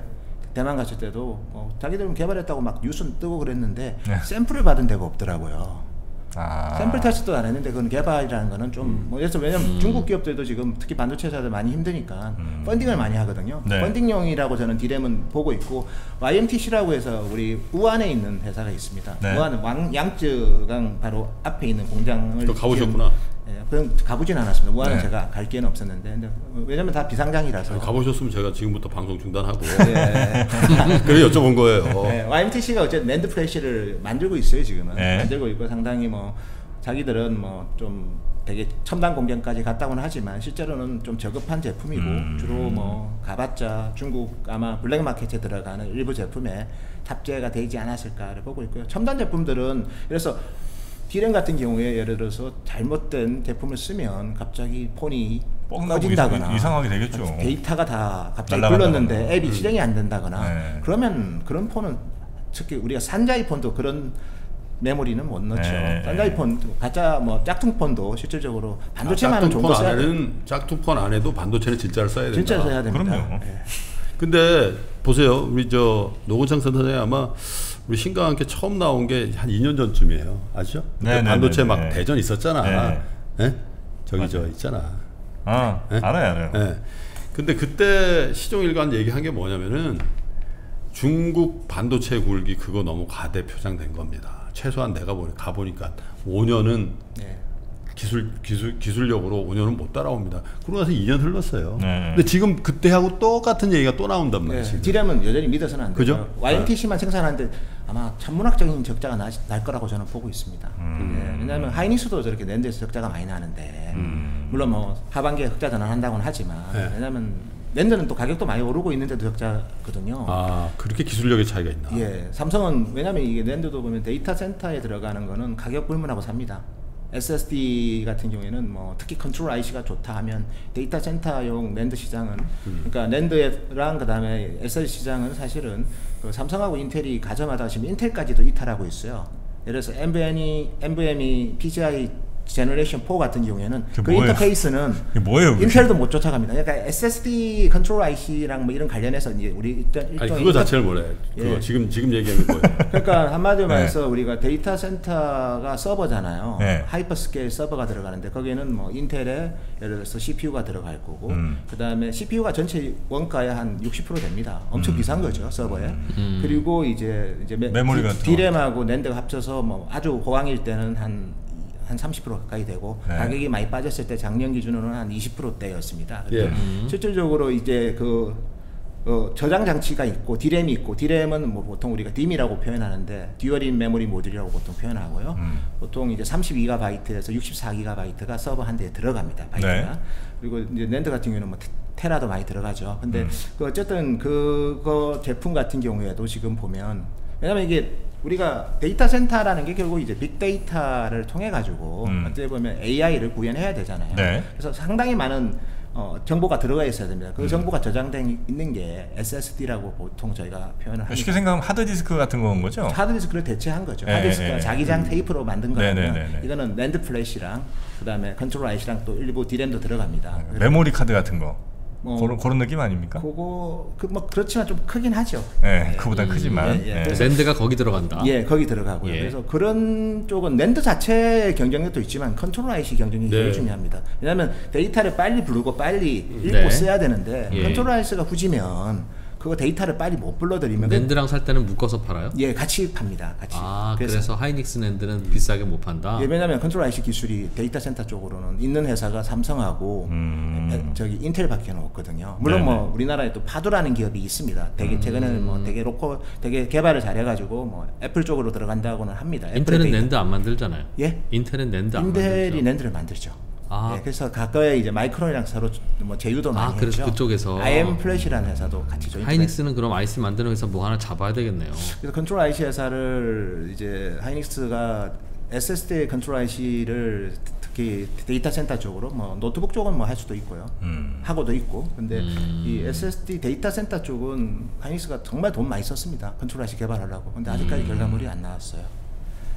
대만 갔을 때도 어, 자기들은 개발했다고 막 뉴스 뜨고 그랬는데 네. 샘플을 받은 데가 없더라고요. 아. 샘플 테스트도 안 했는데 그건 개발이라는 거는 좀 뭐, 그래서 왜냐면 중국 기업들도 지금 특히 반도체 회사들 많이 힘드니까 음. 펀딩을 많이 하거든요. 네. 펀딩용이라고 저는 디램은 보고 있고 YMTC라고 해서 우리 우한에 있는 회사가 있습니다. 네. 우한 왕 양쯔강 바로 앞에 있는 공장을 또 가보셨구나. 지금- 예, 그럼 가보진 않았습니다. 우한은 네. 제가 갈 기회는 없었는데 근데 왜냐면 다 비상장이라서 가보셨으면 제가 지금부터 방송 중단하고 예. 그래 여쭤본 거예요. 네, YMTC가 어쨌든 랜드 플래시를 만들고 있어요 지금은 네. 만들고 있고 상당히 뭐 자기들은 뭐 좀 되게 첨단 공정까지 갔다고는 하지만 실제로는 좀 저급한 제품이고 음. 주로 뭐 가봤자 중국 아마 블랙마켓에 들어가는 일부 제품에 탑재가 되지 않았을까를 보고 있고요 첨단 제품들은 그래서 디램 같은 경우에 예를 들어서 잘못된 제품을 쓰면 갑자기 폰이 꺼진다거나 이상- 이상하게 되겠죠. 데이터가 다 갑자기. 불렀는데 앱이 실행이 안 된다거나 네. 그러면 그런 폰은 특히 우리가 산자이 폰도 그런 메모리는 못 넣죠. 네. 산자이 폰 가짜 뭐 짝퉁 폰도 실질적으로 반도체만은 좀 짝퉁폰 더 써야 돼. 안에는 짝퉁 폰 안에도 반도체는 진짜를 써야 된다. 진짜 써야 됩니다. 그럼요. 예. 근데 보세요, 우리 저 노건창 센터장이 아마 우리 신과 함께 처음 나온 게 한 2년 전쯤이에요. 아시죠? 그때 네, 네, 반도체 네, 막 네. 대전 있었잖아. 네. 예? 저기 저 있잖아. 아 네? 알아요 알아요. 예. 근데 그때 시종일관 얘기한 게 뭐냐면은 중국 반도체 굴기 그거 너무 과대 표장된 겁니다. 최소한 내가 보니 가 보니까 5년은 예. 기술 기술 기술력으로 5년은 못 따라옵니다. 그러고 나서 2년 흘렀어요. 네. 근데 지금 그때하고 똑같은 얘기가 또 나온단 예. 말이에요. 지금. 디램은 여전히 믿어서는 안 되죠. 그죠? YMTC만 생산하는데 아마 천문학적인 적자가 나, 날 거라고 저는 보고 있습니다. 음. 예. 왜냐하면 하이닉스도 저렇게 낸드에서 적자가 많이 나는데 음. 물론 뭐 하반기에 흑자 전환한다고는 하지만 네. 왜냐하면 NAND는 또 가격도 많이 오르고 있는데도 적자거든요. 아 그렇게 기술력의 차이가 있나? 예, 삼성은 왜냐면 이게 NAND도 보면 데이터 센터에 들어가는 거는 가격 불문하고 삽니다. SSD 같은 경우에는 뭐 특히 control IC가 좋다 하면 데이터 센터용 랜드 시장은 그러니까 NAND랑 그다음에 SSD 시장은 사실은 그 삼성하고 인텔이 가져가다 지금 인텔까지도 이탈하고 있어요. 예를 들어서 NVMe, NVMe PCI generation 4 같은 경우에는 그 뭐예요? 인터페이스는 뭐예요? 인텔도 못 쫓아갑니다. 그러니까 SSD 컨트롤 IC랑 뭐 이런 관련해서 이제 우리 일단 아니 그거 인터- 자체를 뭐래? 그거 예. 지금 지금 얘기하는 게 뭐예요? 그러니까 한마디로 네. 말해서 우리가 데이터 센터가 서버잖아요. 네. 하이퍼스케일 서버가 들어가는데 거기에는 뭐 인텔의 예를 들어서 CPU가 들어갈 거고 음. 그다음에 CPU가 전체 원가의 한 60% 됩니다. 엄청 비싼 거죠 서버에. 그리고 이제 이제 메, 음. 메모리 디- 같은 거. 디램하고 낸드가 합쳐서 뭐 아주 호황일 때는 한 한 30% 가까이 되고 네. 가격이 많이 빠졌을 때 작년 기준으로는 한 20%대였습니다. 예. 실질적으로 이제 그 어, 저장 장치가 있고 디램이 있고 디램은 뭐 보통 우리가 DIMM이라고 표현하는데 dual in memory module이라고 보통 표현하고요. 음. 보통 이제 32기가바이트에서 64기가바이트가 서버 한 대에 들어갑니다. 바이트가. 네. 그리고 이제 낸드 같은 경우는 뭐 테- 테라도 많이 들어가죠. 근데 음. 그 어쨌든 그거 제품 같은 경우에도 지금 보면 왜냐면 이게 우리가 데이터 센터라는 게 결국 이제 빅데이터를 통해 가지고 음. 어떻게 보면 AI를 구현해야 되잖아요. 네. 그래서 상당히 많은 어, 정보가 들어가 있어야 됩니다. 음. 그 정보가 저장돼 있는 게 SSD라고 보통 저희가 표현을 합니다. 쉽게 생각하면 하드디스크 같은 건 거죠? 하드디스크를 대체한 거죠. 예, 하드디스크가 예. 자기장 테이프로 만든 네, 거라면 네, 네, 네. 이거는 낸드 플래시랑 그다음에 컨트롤 IC랑 또 일부 디램도 들어갑니다. 메모리 카드 같은 거 뭐, 그런, 그런 느낌 아닙니까? 그거 그뭐 그렇지만 좀 크긴 하죠. 네, 그보다 크지만 예, 예. 네. 그래서- 낸드가 거기 들어간다. 예, 거기 들어가고요. 예. 그래서 그런 쪽은 낸드 자체의 경쟁력도 있지만 컨트롤 IC 경쟁력이 네. 제일 중요합니다. 왜냐하면 데이터를 빨리 부르고 빨리 읽고 네. 써야 되는데 예. 컨트롤 IC가 후지면 그거 데이터를 빨리 못 불러들이면 그- 낸드랑 살 때는 묶어서 팔아요? 예, 같이 팝니다. 같이. 아 그래서, 하이닉스 낸드는 비싸게 못 판다. 예, 왜냐하면 컨트롤 IC 기술이 데이터 센터 쪽으로는 있는 회사가 삼성하고 음. 에, 저기 인텔밖에 없거든요. 물론 네네. 뭐 우리나라에 또 파두라는 기업이 있습니다. 되게 최근에는 뭐 되게 로컬, 되게 개발을 잘해가지고 뭐 애플 쪽으로 들어간다고는 합니다. 인텔은 데이터- 낸드 안 만들잖아요. 예? 인텔은 낸드 안 인텔이 만들죠. 낸드를 만들죠. 아. 예, 그래서 가까이 이제 마이크론이랑 서로 뭐 제휴도 많이 아, 그래서 했죠. 그쪽에서. IM 플래시라는 회사도 같이 joint 하이닉스는 그럼 IC 만드는 회사 뭐 하나 잡아야 되겠네요. 그래서 컨트롤 IC 회사를 이제 하이닉스가 SSD 컨트롤 IC를 특히 데이터 센터 쪽으로 뭐 노트북 쪽은 뭐 할 수도 있고요. 음. 하고도 있고. 근데 음. 이 SSD 데이터 센터 쪽은 하이닉스가 정말 돈 많이 썼습니다. 컨트롤 IC 개발하려고. 근데 아직까지 결과물이 안 나왔어요.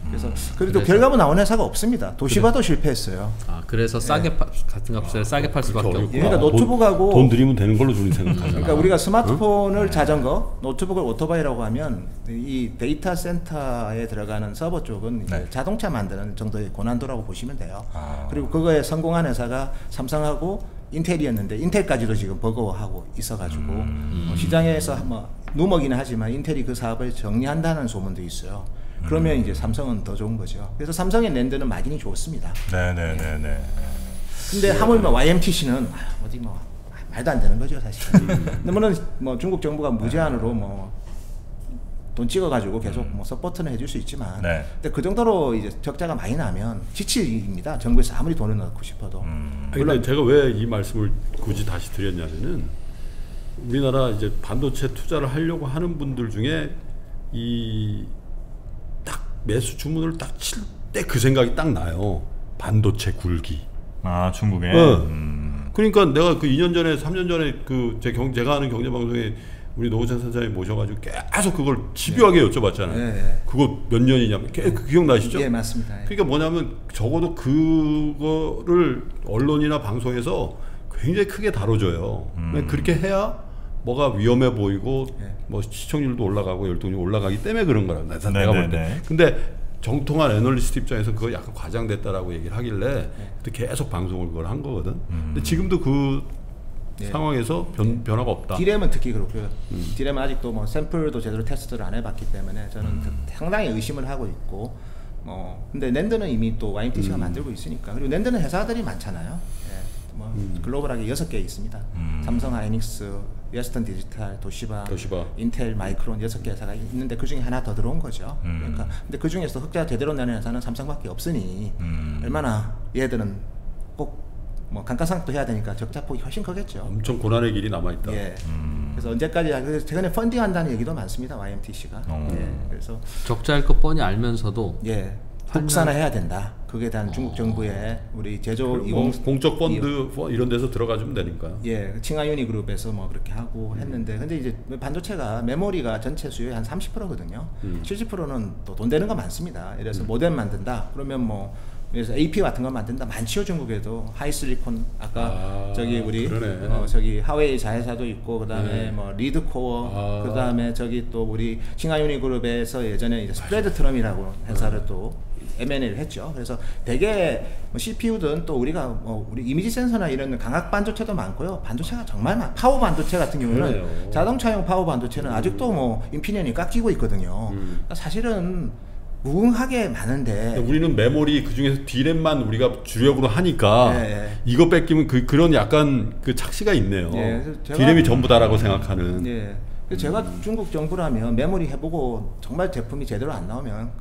그래서 그래도 그래서- 결과물 나온 회사가 없습니다. 도시바도 실패했어요. 아 그래서 싸게 파, 같은 값을 싸게 팔 수밖에 그렇게 없고. 예, 그러니까 노트북하고 돈, 돈 들이면 되는 걸로 우리 생각하잖아. 그러니까 우리가 스마트폰을 자전거, 노트북을 오토바이라고 하면 이 데이터 센터에 들어가는 서버 쪽은 네. 자동차 만드는 정도의 고난도라고 보시면 돼요. 아. 그리고 그거에 성공한 회사가 삼성하고 인텔이었는데 인텔까지도 지금 버거워하고 있어가지고 음. 어, 시장에서 뭐 루머이기는 하지만 인텔이 그 사업을 정리한다는 소문도 있어요. 그러면 음. 이제 삼성은 더 좋은 거죠. 그래서 삼성의 낸드는 마진이 좋습니다. 네네네네. 근데 하물며 YMTC는 어디 뭐 말도 안 되는 거죠 사실. 근데 물론 뭐 중국 정부가 무제한으로 뭐 돈 찍어가지고 계속 뭐 support는 해줄 수 있지만, 네. 근데 그 정도로 이제 적자가 많이 나면 지칩니다. 정부에서 아무리 돈을 넣고 싶어도. 음. 근데 제가 왜 이 말씀을 굳이 다시 드렸냐면은 우리나라 이제 반도체 투자를 하려고 하는 분들 중에 이딱 매수 주문을 딱 칠 때 그 생각이 딱 나요. 반도체 굴기. 아 중국에. 어. 음. 그러니까 내가 그 2년 전에 3년 전에 그 제 경 제가 하는 경제 방송에 우리 노우찬 선생님 모셔가지고 계속 그걸 집요하게 여쭤봤잖아요. 네, 네. 그거 몇 년이냐면 계- 그 기억나시죠? 예 맞습니다. 예. 그러니까 뭐냐면 적어도 그거를 언론이나 방송에서 굉장히 크게 다뤄줘요. 음. 그렇게 해야 뭐가 위험해 보이고 예. 뭐 시청률도 올라가고 열독이 올라가기 때문에 그런 거라고 내가 네, 볼 네, 때. 네. 근데 정통한 애널리스트 입장에서 그거 약간 과장됐다라고 얘기를 하길래 예. 그때 계속 방송을 그걸 한 거거든. 근데 지금도 그 예. 상황에서 변, 변화가 없다. 디램은 특히 그렇고요. 디램은 아직도 뭐 샘플도 제대로 테스트를 안 해봤기 때문에 저는 상당히 의심을 하고 있고, 뭐 근데 낸드는 이미 또 YMTC가 만들고 있으니까 그리고 낸드는 회사들이 많잖아요. 예, 뭐 글로벌하게 여섯 개 있습니다. 삼성, 하이닉스, 웨스턴 디지털, 도시바, 도시바. 인텔, 마이크론 여섯 개 회사가 있는데 그 중에 하나 더 들어온 거죠. 음. 그러니까 근데 그 중에서 흑자 제대로 내는 회사는 삼성밖에 없으니 음. 얼마나 얘들은 꼭 뭐 감가상각도 해야 되니까 적자폭이 훨씬 크겠죠. 엄청 고난의 길이 남아 있다. 예. 음. 그래서 언제까지 그래서 최근에 펀딩한다는 얘기도 많습니다. YMTC가. 어. 예. 그래서 적자일 거 뻔히 알면서도 예. 국산화해야 된다. 그에 대한 중국 정부의 우리 제조 뭐20 공적 펀드 뭐 이런 데서 들어가주면 되니까요. 예, 칭화유니 그룹에서 뭐 그렇게 하고 했는데 근데 이제 반도체가 메모리가 전체 수요의 한 30%거든요. 음. 70%는 또 돈 되는 거 많습니다. 이래서 모뎀 만든다. 그러면 뭐 그래서 AP 같은 거 만든다. 많지요 중국에도 하이실리콘 아까 아, 저기 우리. 어, 저기 화웨이 자회사도 있고 그다음에 네. 뭐 리드코어 아. 그다음에 저기 또 우리 칭화유니 그룹에서 예전에 이제 스프레드트럼이라고 회사를 또 M&A를 했죠. 그래서 대개 뭐 CPU든 또 우리가 뭐 우리 이미지 센서나 이런 광학 반도체도 많고요. 반도체가 정말 많. 파워 반도체 같은 경우는 그러네요. 자동차용 파워 반도체는 아직도 뭐 인피니언이 꽉 쥐고 있거든요. 음. 그러니까 사실은 무궁하게 많은데 우리는 메모리 그 중에서 디램만 우리가 주력으로 하니까 예, 예. 이거 뺏기면 그 그런 약간 그 착시가 있네요. 예, 그래서 제가- 디램이 전부다라고 생각하는. 예. 그래서 제가 중국 정부라면 메모리 해보고 정말 제품이 제대로 안 나오면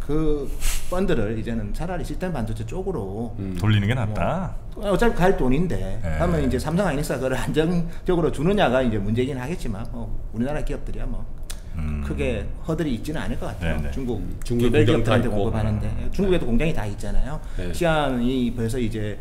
그, 그 펀드를 이제는 차라리 시스템 반도체 쪽으로 음. 돌리는 게 낫다. 어차피 갈 돈인데 예. 그러면 이제 삼성 하이닉스가 그걸 안정적으로 주느냐가 이제 문제긴 하겠지만 뭐 우리나라 기업들이야 뭐 음. 크게 허들이 있지는 않을 것 같아요. 네네. 중국 중국에 개별 공장 다 기업들한테. 공급하는데 중국에도 공장이 다 있잖아요. 네. 시안이 벌써 이제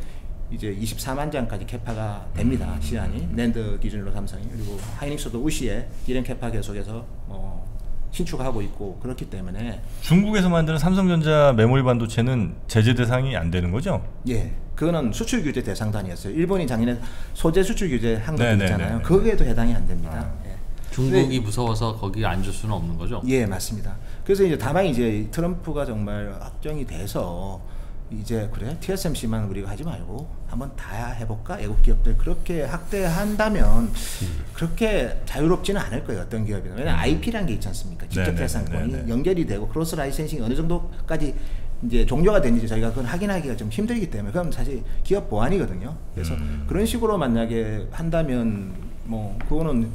이제 24만 장까지 캐파가 됩니다. 음. 시안이 낸드 기준으로 삼성이 그리고 하이닉스도 우시에 디램 캐파 계속해서 뭐 신축하고 있고 그렇기 때문에 중국에서 만드는 삼성전자 메모리 반도체는 제재 대상이 안 되는 거죠? 예, 그거는 수출 규제 대상도 아니었어요. 일본이 작년에 소재 수출 규제 한거 네네네네. 있잖아요. 거기에도 해당이 안 됩니다. 예. 중국이 무서워서 거기 앉을 수는 없는 거죠. 예, 맞습니다. 그래서 이제 다만 이제 트럼프가 정말 확정이 돼서 이제 그래 TSMC만 우리가 하지 말고 한번 다 해볼까? 애국 기업들 그렇게 확대한다면 그렇게 자유롭지는 않을 거예요 어떤 기업이나 왜냐 면 IP라는 게 있지 않습니까? 지적 네네, 재산권이 네네. 연결이 되고 cross licensing 어느 정도까지 이제 종료가 되는지 저희가 그건 확인하기가 좀 힘들기 때문에 그건 사실 기업 보안이거든요. 그래서 음. 그런 식으로 만약에 한다면 뭐 그거는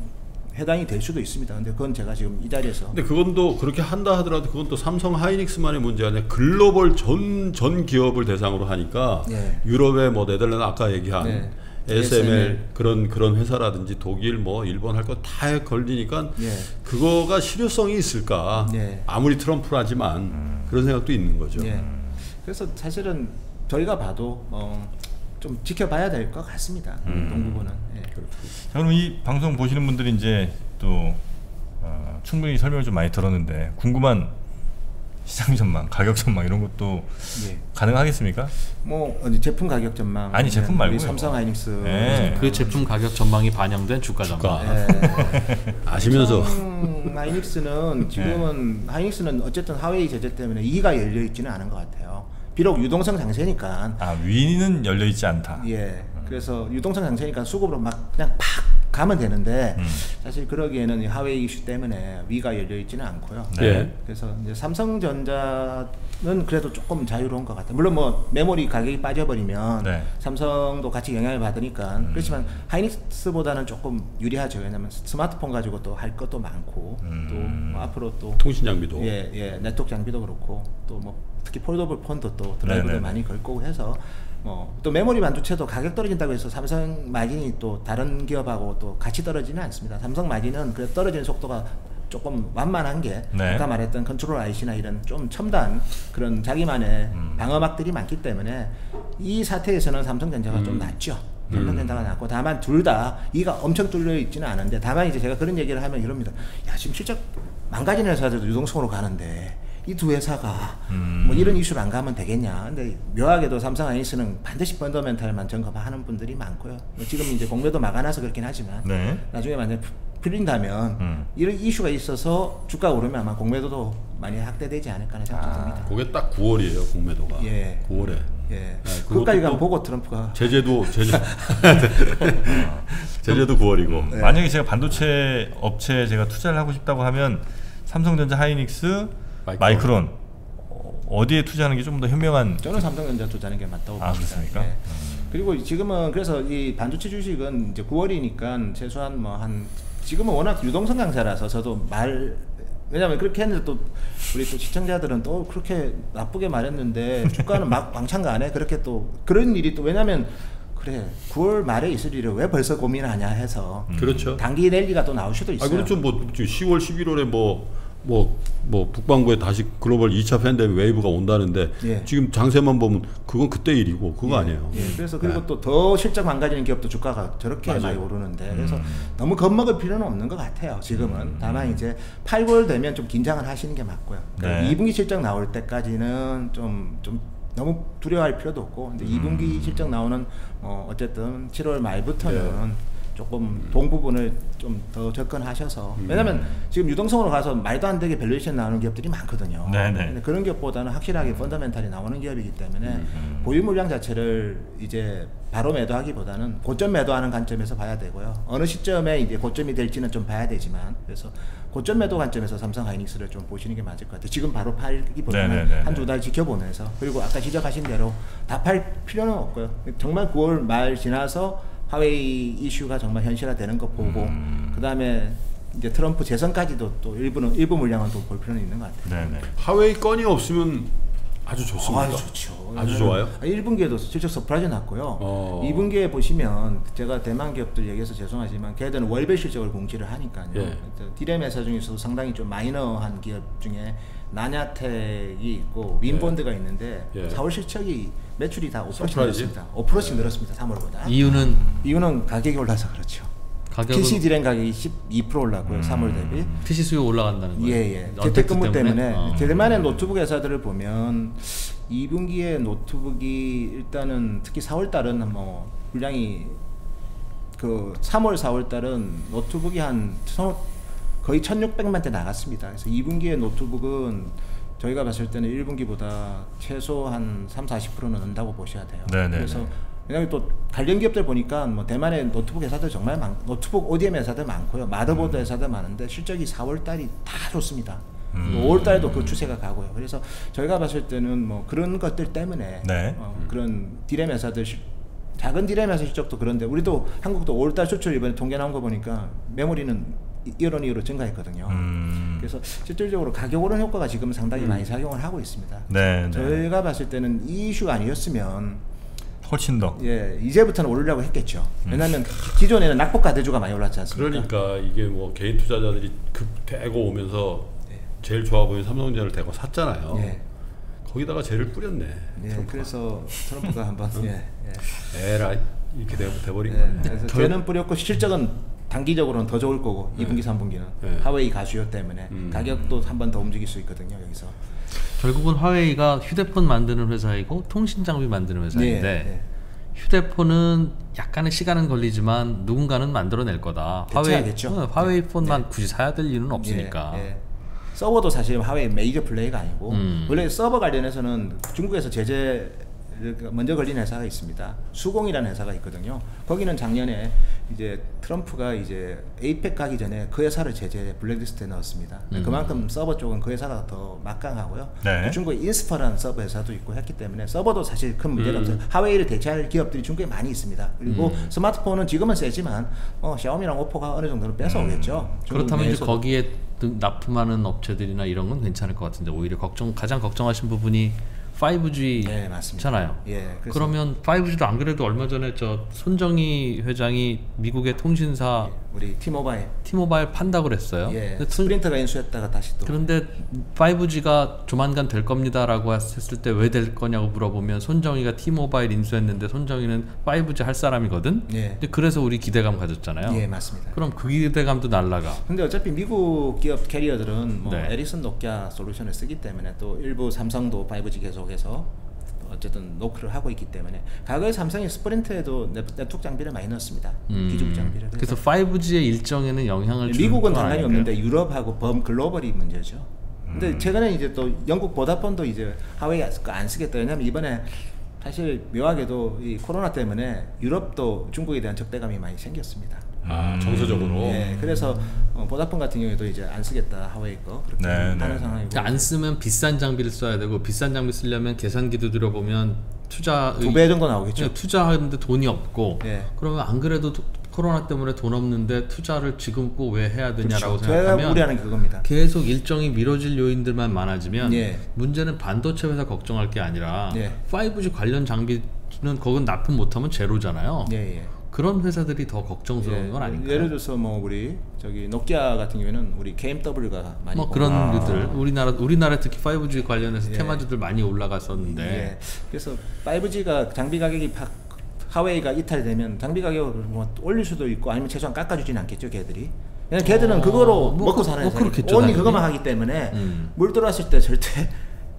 해당이 될 수도 있습니다. 근데 그건 제가 지금 이 자리에서 근데 그건 또 그렇게 한다 하더라도 그건 또 삼성 하이닉스만의 문제 아니라 글로벌 전, 전 기업을 대상으로 하니까 예. 유럽의 뭐 네덜란드 아까 얘기한 네. ASML. 그런 그런 회사라든지 독일 뭐 일본 할 거 다 걸리니까 예. 그거가 실효성이 있을까 네. 아무리 트럼프라지만 그런 생각도 있는 거죠. 예. 그래서 사실은 저희가 봐도 어, 좀 지켜봐야 될 것 같습니다. 동부분은. 예. 자, 그럼 이 방송 보시는 분들이 이제 또 어, 충분히 설명을 좀 많이 들었는데 궁금한 시장 전망, 가격 전망 이런 것도 예. 가능하겠습니까? 뭐 제품 가격 전망 아니, 제품 말고요. 삼성 하이닉스 네. 그 제품 가격 전망이 반영된 주가 전망. 주가. 예. 아시면서 삼성 하이닉스는 지금은 하이닉스는 어쨌든 하웨이 제재 때문에 이가 열려 있지는 않은 것 같아요. 비록 유동성 장세니까 아 위는 열려 있지 않다. 예. 그래서 유동성 장세니까 수급으로 막 그냥 팍 가면 되는데 음. 사실 그러기에는 이 하웨이 이슈 때문에 위가 열려 있지는 않고요. 네. 예. 그래서 이제 삼성전자는 그래도 조금 자유로운 것 같아요. 물론 뭐 메모리 가격이 빠져버리면 네. 음. 삼성도 같이 영향을 받으니까 그렇지만 하이닉스보다는 조금 유리하죠. 왜냐하면 스마트폰 가지고 또 할 것도 많고 음. 또뭐 앞으로 또 통신 장비도 예, 예, 네트워크 장비도 그렇고 또 뭐 특히 foldable 폰도 또 드라이브도 네네네. 많이 걸 거고 해서 뭐또 메모리 반도체도 가격 떨어진다고 해서 삼성 마진이 또 다른 기업하고 또 같이 떨어지는 않습니다. 삼성 마진은 그 떨어지는 속도가 조금 완만한 게 네. 아까 말했던 control IC나 이런 좀 첨단 그런 자기만의 음. 방어막들이 많기 때문에 이 사태에서는 삼성전자가 좀 낫죠. 삼성전자가 낫고 다만 둘 다 이가 엄청 뚫려 있지는 않은데 다만 이제 제가 그런 얘기를 하면 이럽니다. 야 지금 실적 망가진 회사들도 유동성으로 가는데 이 두 회사가 음. 뭐 이런 이슈로 안 가면 되겠냐. 근데 묘하게도 삼성 아이스는 반드시 펀더멘탈만 점검하는 분들이 많고요. 뭐 지금 이제 공매도 막아놔서 그렇긴 하지만 네. 나중에 만약 풀린다면 음. 이런 이슈가 있어서 주가 오르면 아마 공매도도 많이 확대되지 않을까 하는 생각이 듭니다. 그게 딱 9월이에요 공매도가 예. 9월에 예. 그것도 그것까지 가면 또- 보고 트럼프가 제재도 제재 제재도 9월이고 네. 만약에 제가 반도체 업체에 제가 투자를 하고 싶다고 하면 삼성전자, 하이닉스, 마이크론. 마이크론, 어, 어디에 투자하는 게 좀 더 현명한 저는 삼성전자 투자하는 게 맞다고 아, 봅니다. 그렇습니까? 예. 그리고 지금은 그래서 이 반도체 주식은 이제 9월이니까 최소한 뭐 한 지금은 워낙 유동성 강세라서 저도 말 왜냐면 그렇게 했는데 또 우리 또 시청자들은 또 그렇게 나쁘게 말했는데 주가는 막 왕창 가네 그렇게 또 그런 일이 또 왜냐면 그래 9월 말에 있을 일을 왜 벌써 고민하냐 해서 그렇죠. 단기 랠리가 또 나올 수도 있어요. 아 그렇죠. 뭐 지금 10월 11월에 뭐 뭐 뭐 북반구에 다시 글로벌 2차 팬데믹 wave가 온다는데 예. 지금 장세만 보면 그건 그때 일이고 그거 예, 아니에요. 예, 그래서 그리고 네. 또더 실적 망가지는 기업도 주가가 저렇게 맞아요. 많이 오르는데 그래서 너무 겁먹을 필요는 없는 것 같아요. 지금은 다만 이제 8월 되면 좀 긴장을 하시는 게 맞고요. 그러니까 네. 2분기 실적 나올 때까지는 좀좀 너무 두려워할 필요도 없고 근데 2분기 실적 나오는 어 어쨌든 7월 말부터는 조금 동부분을 좀 더 접근하셔서 왜냐면 지금 유동성으로 가서 말도 안 되게 valuation 나오는 기업들이 많거든요. 네네. 근데 그런 기업보다는 확실하게 fundamental이 나오는 기업이기 때문에 보유 물량 자체를 이제 바로 매도하기보다는 고점 매도하는 관점에서 봐야 되고요. 어느 시점에 이제 고점이 될지는 좀 봐야 되지만 그래서 고점 매도 관점에서 삼성 하이닉스를 좀 보시는 게 맞을 것 같아요. 지금 바로 팔기보다는 네네네네. 한두 달 지켜보면서 그리고 아까 지적하신 대로 다 팔 필요는 없고요. 정말 9월 말 지나서 하웨이 이슈가 정말 현실화되는 거 보고 음. 그 다음에 이제 트럼프 재선까지도 또 일부는 일부 물량은 또 볼 필요는 있는 것 같아요. 네네. 하웨이 건이 없으면 아주 좋습니다. 아, 좋죠. 아주 좋아요. 1분기에도 실적 surprise 났고요. 어. 2분기에 보시면 제가 대만 기업들 얘기해서 죄송하지만 걔들은 월별 실적을 공지를 하니까요. 예. 디램 회사 중에서도 상당히 좀 마이너한 기업 중에 난야텍이 있고 윈본드가 있는데 예. 4월 실적이 매출이 다 5% surprise? 늘었습니다. 5%씩 늘었습니다. 3월보다. 이유는 이유는 가격이 올라서 그렇죠. 가격은 PC 디램 가격이 12% 올랐고요. 3월 대비. PC 수요 올라간다는 거예요. 예예. 언택트 재택근무 때문에, 어. 대만의 노트북 회사들을 보면 2분기에 노트북이 일단은 특히 4월 달은 뭐 물량이 그 3월 4월 달은 노트북이 한 천- 거의 1,600만 대 나갔습니다. 그래서 2분기에 노트북은 저희가 봤을 때는 1분기보다 최소 한 3, 40%는 는다고 보셔야 돼요. 네네네. 그래서 왜냐하면 또 관련 기업들 보니까 뭐 대만의 노트북 회사들 정말 많, 노트북 ODM 회사들 많고요, 마더보드 회사들 많은데 실적이 4월 달이 다 좋습니다. 음. 5월 달에도 그 추세가 가고요. 그래서 저희가 봤을 때는 뭐 그런 것들 때문에 네. 어, 그런 디램 회사들 실- 작은 디램 회사 실적도 그런데 우리도 한국도 5월 달 수출 이번에 통계 나온 거 보니까 메모리는 이- 이런 이유로 증가했거든요. 음. 그래서 실질적으로 가격 오른 효과가 지금 상당히 많이 작용을 하고 있습니다. 네, 네. 저희가 봤을 때는 이 이슈가 아니었으면 훨씬 더. 예 이제부터는 오르려고 했겠죠. 왜냐하면 기존에는 낙폭과 대주가 많이 올랐지 않습니까? 그러니까 이게 뭐 개인 투자자들이 급 대고 오면서 제일 좋아 보이는 삼성전자를 대고 샀잖아요. 예. 거기다가 쟤를 뿌렸네. 예, 트럼프가. 그래서 트럼프가 한번 예, 예. 에라 이렇게 돼, 돼버린 예. 그래서 죄는 뿌렸고 실적은 단기적으로는 더 좋을 거고 2분기 3분기는 네. 하웨이 가수요 때문에 음. 가격도 한 번 더 움직일 수 있거든요 여기서. 결국은 화웨이가 휴대폰 만드는 회사이고 통신 장비 만드는 회사인데 예, 예. 휴대폰은 약간의 시간은 걸리지만 누군가는 만들어낼 거다. 화웨이. 어, 화웨이 네. 폰만 굳이 사야 될 이유는 없으니까. 예, 예. 서버도 사실 하웨이 major player가 아니고 음. 원래 서버 관련해서는 중국에서 제재 먼저 걸린 회사가 있습니다. 수곤이라는 회사가 있거든요. 거기는 작년에 이제 트럼프가 이제 APEC 가기 전에 그 회사를 제재 블랙리스트에 넣었습니다. 음. 그만큼 서버 쪽은 그 회사가 더 막강하고요. 네. 중국에 인스퍼라는 서버 회사도 있고 했기 때문에 서버도 사실 큰 문제는 음. 없어요. 하웨이를 대체할 기업들이 중국에 많이 있습니다. 그리고 음. 스마트폰은 지금은 세지만 어, 샤오미랑 오포가 어느 정도는 뺏어오겠죠. 중국 그렇다면 이제. 거기에 등- 납품하는 업체들이나 이런 건 괜찮을 것 같은데 오히려 걱정 가장 걱정하신 부분이 5G 네, 맞습니다. 잖아요. 예, 그래서- 그러면 5G도 안 그래도 얼마 전에 저 손정희 회장이 미국의 통신사 우리 티모바일 티모바일 판다고 그랬어요. 예, 스프린터가 인수했다가 다시 또 그런데 5G가 조만간 될 겁니다라고 했을 때 왜 될 거냐고 물어보면 손정희가 T모바일 인수했는데 손정희는 5G 할 사람이거든. 예. 근데 그래서 우리 기대감 가졌잖아요. 예 맞습니다. 그럼 그 기대감도 날라가. 근데 어차피 미국 기업 캐리어들은 뭐 네. 에리슨 노키아 솔루션을 쓰기 때문에 또 일부 삼성도 5G 계속해서 또 어쨌든 노크를 하고 있기 때문에 과거에 삼성이 스프린트에도 네- 네트워크 장비를 많이 넣었습니다. 음, 기준 장비를. 그래서 5G의 일정에는 영향을 미국은 건 당연히 아닌가요? 없는데 유럽하고 범 글로벌이 문제죠. 근데 최근에 이제 또 영국 보다폰도 이제 하웨이 안 쓰겠다. 왜냐면 이번에 사실 묘하게도 이 코로나 때문에 유럽도 중국에 대한 적대감이 많이 생겼습니다. 아 정서적으로. 예, 그래서 어, 보다폰 같은 경우에도 이제 안 쓰겠다 하웨이 거 그렇게 네, 하는 네. 상황이고 그러니까 안 쓰면 비싼 장비를 써야 되고 비싼 장비 쓰려면 계산기도 들어보면 투자 두 배 정도 나오겠죠. 네, 투자하는데 돈이 없고 예. 그러면 안 그래도 도- 코로나 때문에 돈 없는데 투자를 지금 꼭 왜 해야 되냐라고 그렇죠. 생각하면 우려하는 게 그겁니다. 계속 일정이 미뤄질 요인들만 많아지면 예. 문제는 반도체 회사 걱정할 게 아니라 예. 5G 관련 장비는 거긴 납품 못하면 제로잖아요. 그런 회사들이 더 걱정스러운 예, 건 아닌가요? 예를 들어서 뭐 우리 저기 노키아 같은 경우에는 우리 KMW가 많이 뭐 그런 아. 류들 우리나라 우리나라 특히 5G 관련해서 예. 테마주들 많이 올라갔었는데 예. 그래서 5G가 장비 가격이 팍 하웨이가 이탈되면 장비 가격을 뭐 올릴 수도 있고 아니면 최소한 깎아주지는 않겠죠, 걔들이. 그냥 걔들은 어, 그거로 뭐 먹고 그- 사는 뭐 회사니까. 그렇겠죠, 당연히. 그것만 하기 때문에 음. 물 들어왔을 때 절대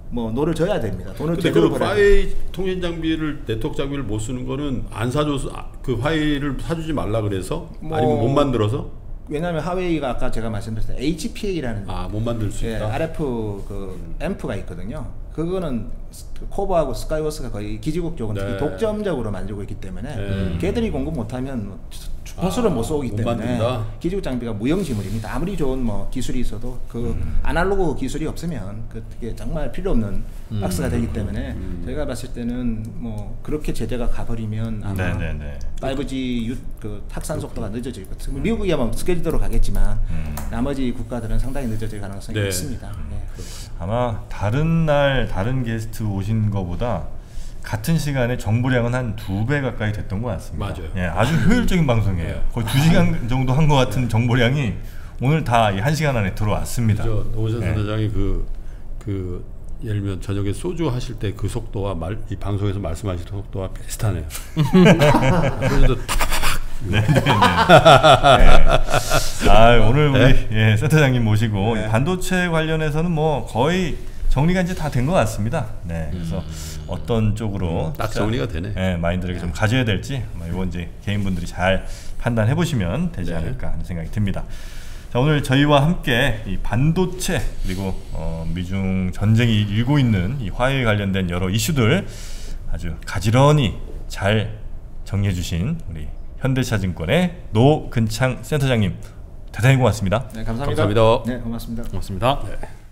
뭐 노를 져야 됩니다. 돈을 제대로 그 화웨이 통신 장비를 네트워크 장비를 못 쓰는 거는 안 사줘서 아, 그 화웨이를 사주지 말라 그래서 뭐- 아니면 못 만들어서 왜냐하면 하웨이가 아까 제가 말씀드렸던 HPA라는 아못 만들 수 예, 있다. RF 그 앰프가 있거든요. 그거는 코버하고 스카이워스가 거의 기지국 쪽은 네. 독점적으로 만들고 있기 때문에 네. 걔들이 공급 못하면 뭐 주- 주파수를 아, 못 쏘기 못 때문에 만든다? 기지국 장비가 무용지물입니다. 아무리 좋은 뭐 기술이 있어도 그 음. 아날로그 기술이 없으면 그게 정말 필요 없는 음. 박스가 되기 때문에 제가 봤을 때는 뭐 그렇게 제재가 가버리면 아마 네, 네, 네. 5G 유, 그 확산 속도가 늦어질 것 같아요. 미국이야 뭐 스케줄대로 가겠지만 음. 나머지 국가들은 상당히 늦어질 가능성이 네. 있습니다. 네. 아마 다른 날 다른 게스트 오신 거보다 같은 시간에 정보량은 한 두 배 가까이 됐던 것 같습니다. 맞아요. 예, 아주 효율적인 방송이에요. 네. 거의 두 시간 정도 한 것 같은 정보량이 오늘 다 한 시간 안에 들어왔습니다. 저 노전 네. 선장이 그, 그 예를 들면 저녁에 소주 하실 때 그 속도와 말, 이 방송에서 말씀하실 속도와 비슷하네요. 소주도 아, 오늘 우리 네. 예, 센터장님 모시고 네. 이 반도체 관련해서는 뭐 거의 정리가 이제 다 된 것 같습니다. 네, 그래서 어떤 쪽으로 음, 딱 정리가 되네. 예, 마인드를 좀 가져야 될지 아마 이건 이제 개인분들이 잘 판단해 보시면 되지 네. 않을까 하는 생각이 듭니다. 자, 오늘 저희와 함께 이 반도체 그리고 어, 미중 전쟁이 일고 있는 이 화웨이 관련된 여러 이슈들 아주 가지런히 잘 정리해 주신 우리 현대차증권의 노근창 센터장님 대단히 고맙습니다. 네, 감사합니다. 감사합니다. 네, 고맙습니다. 고맙습니다. 네.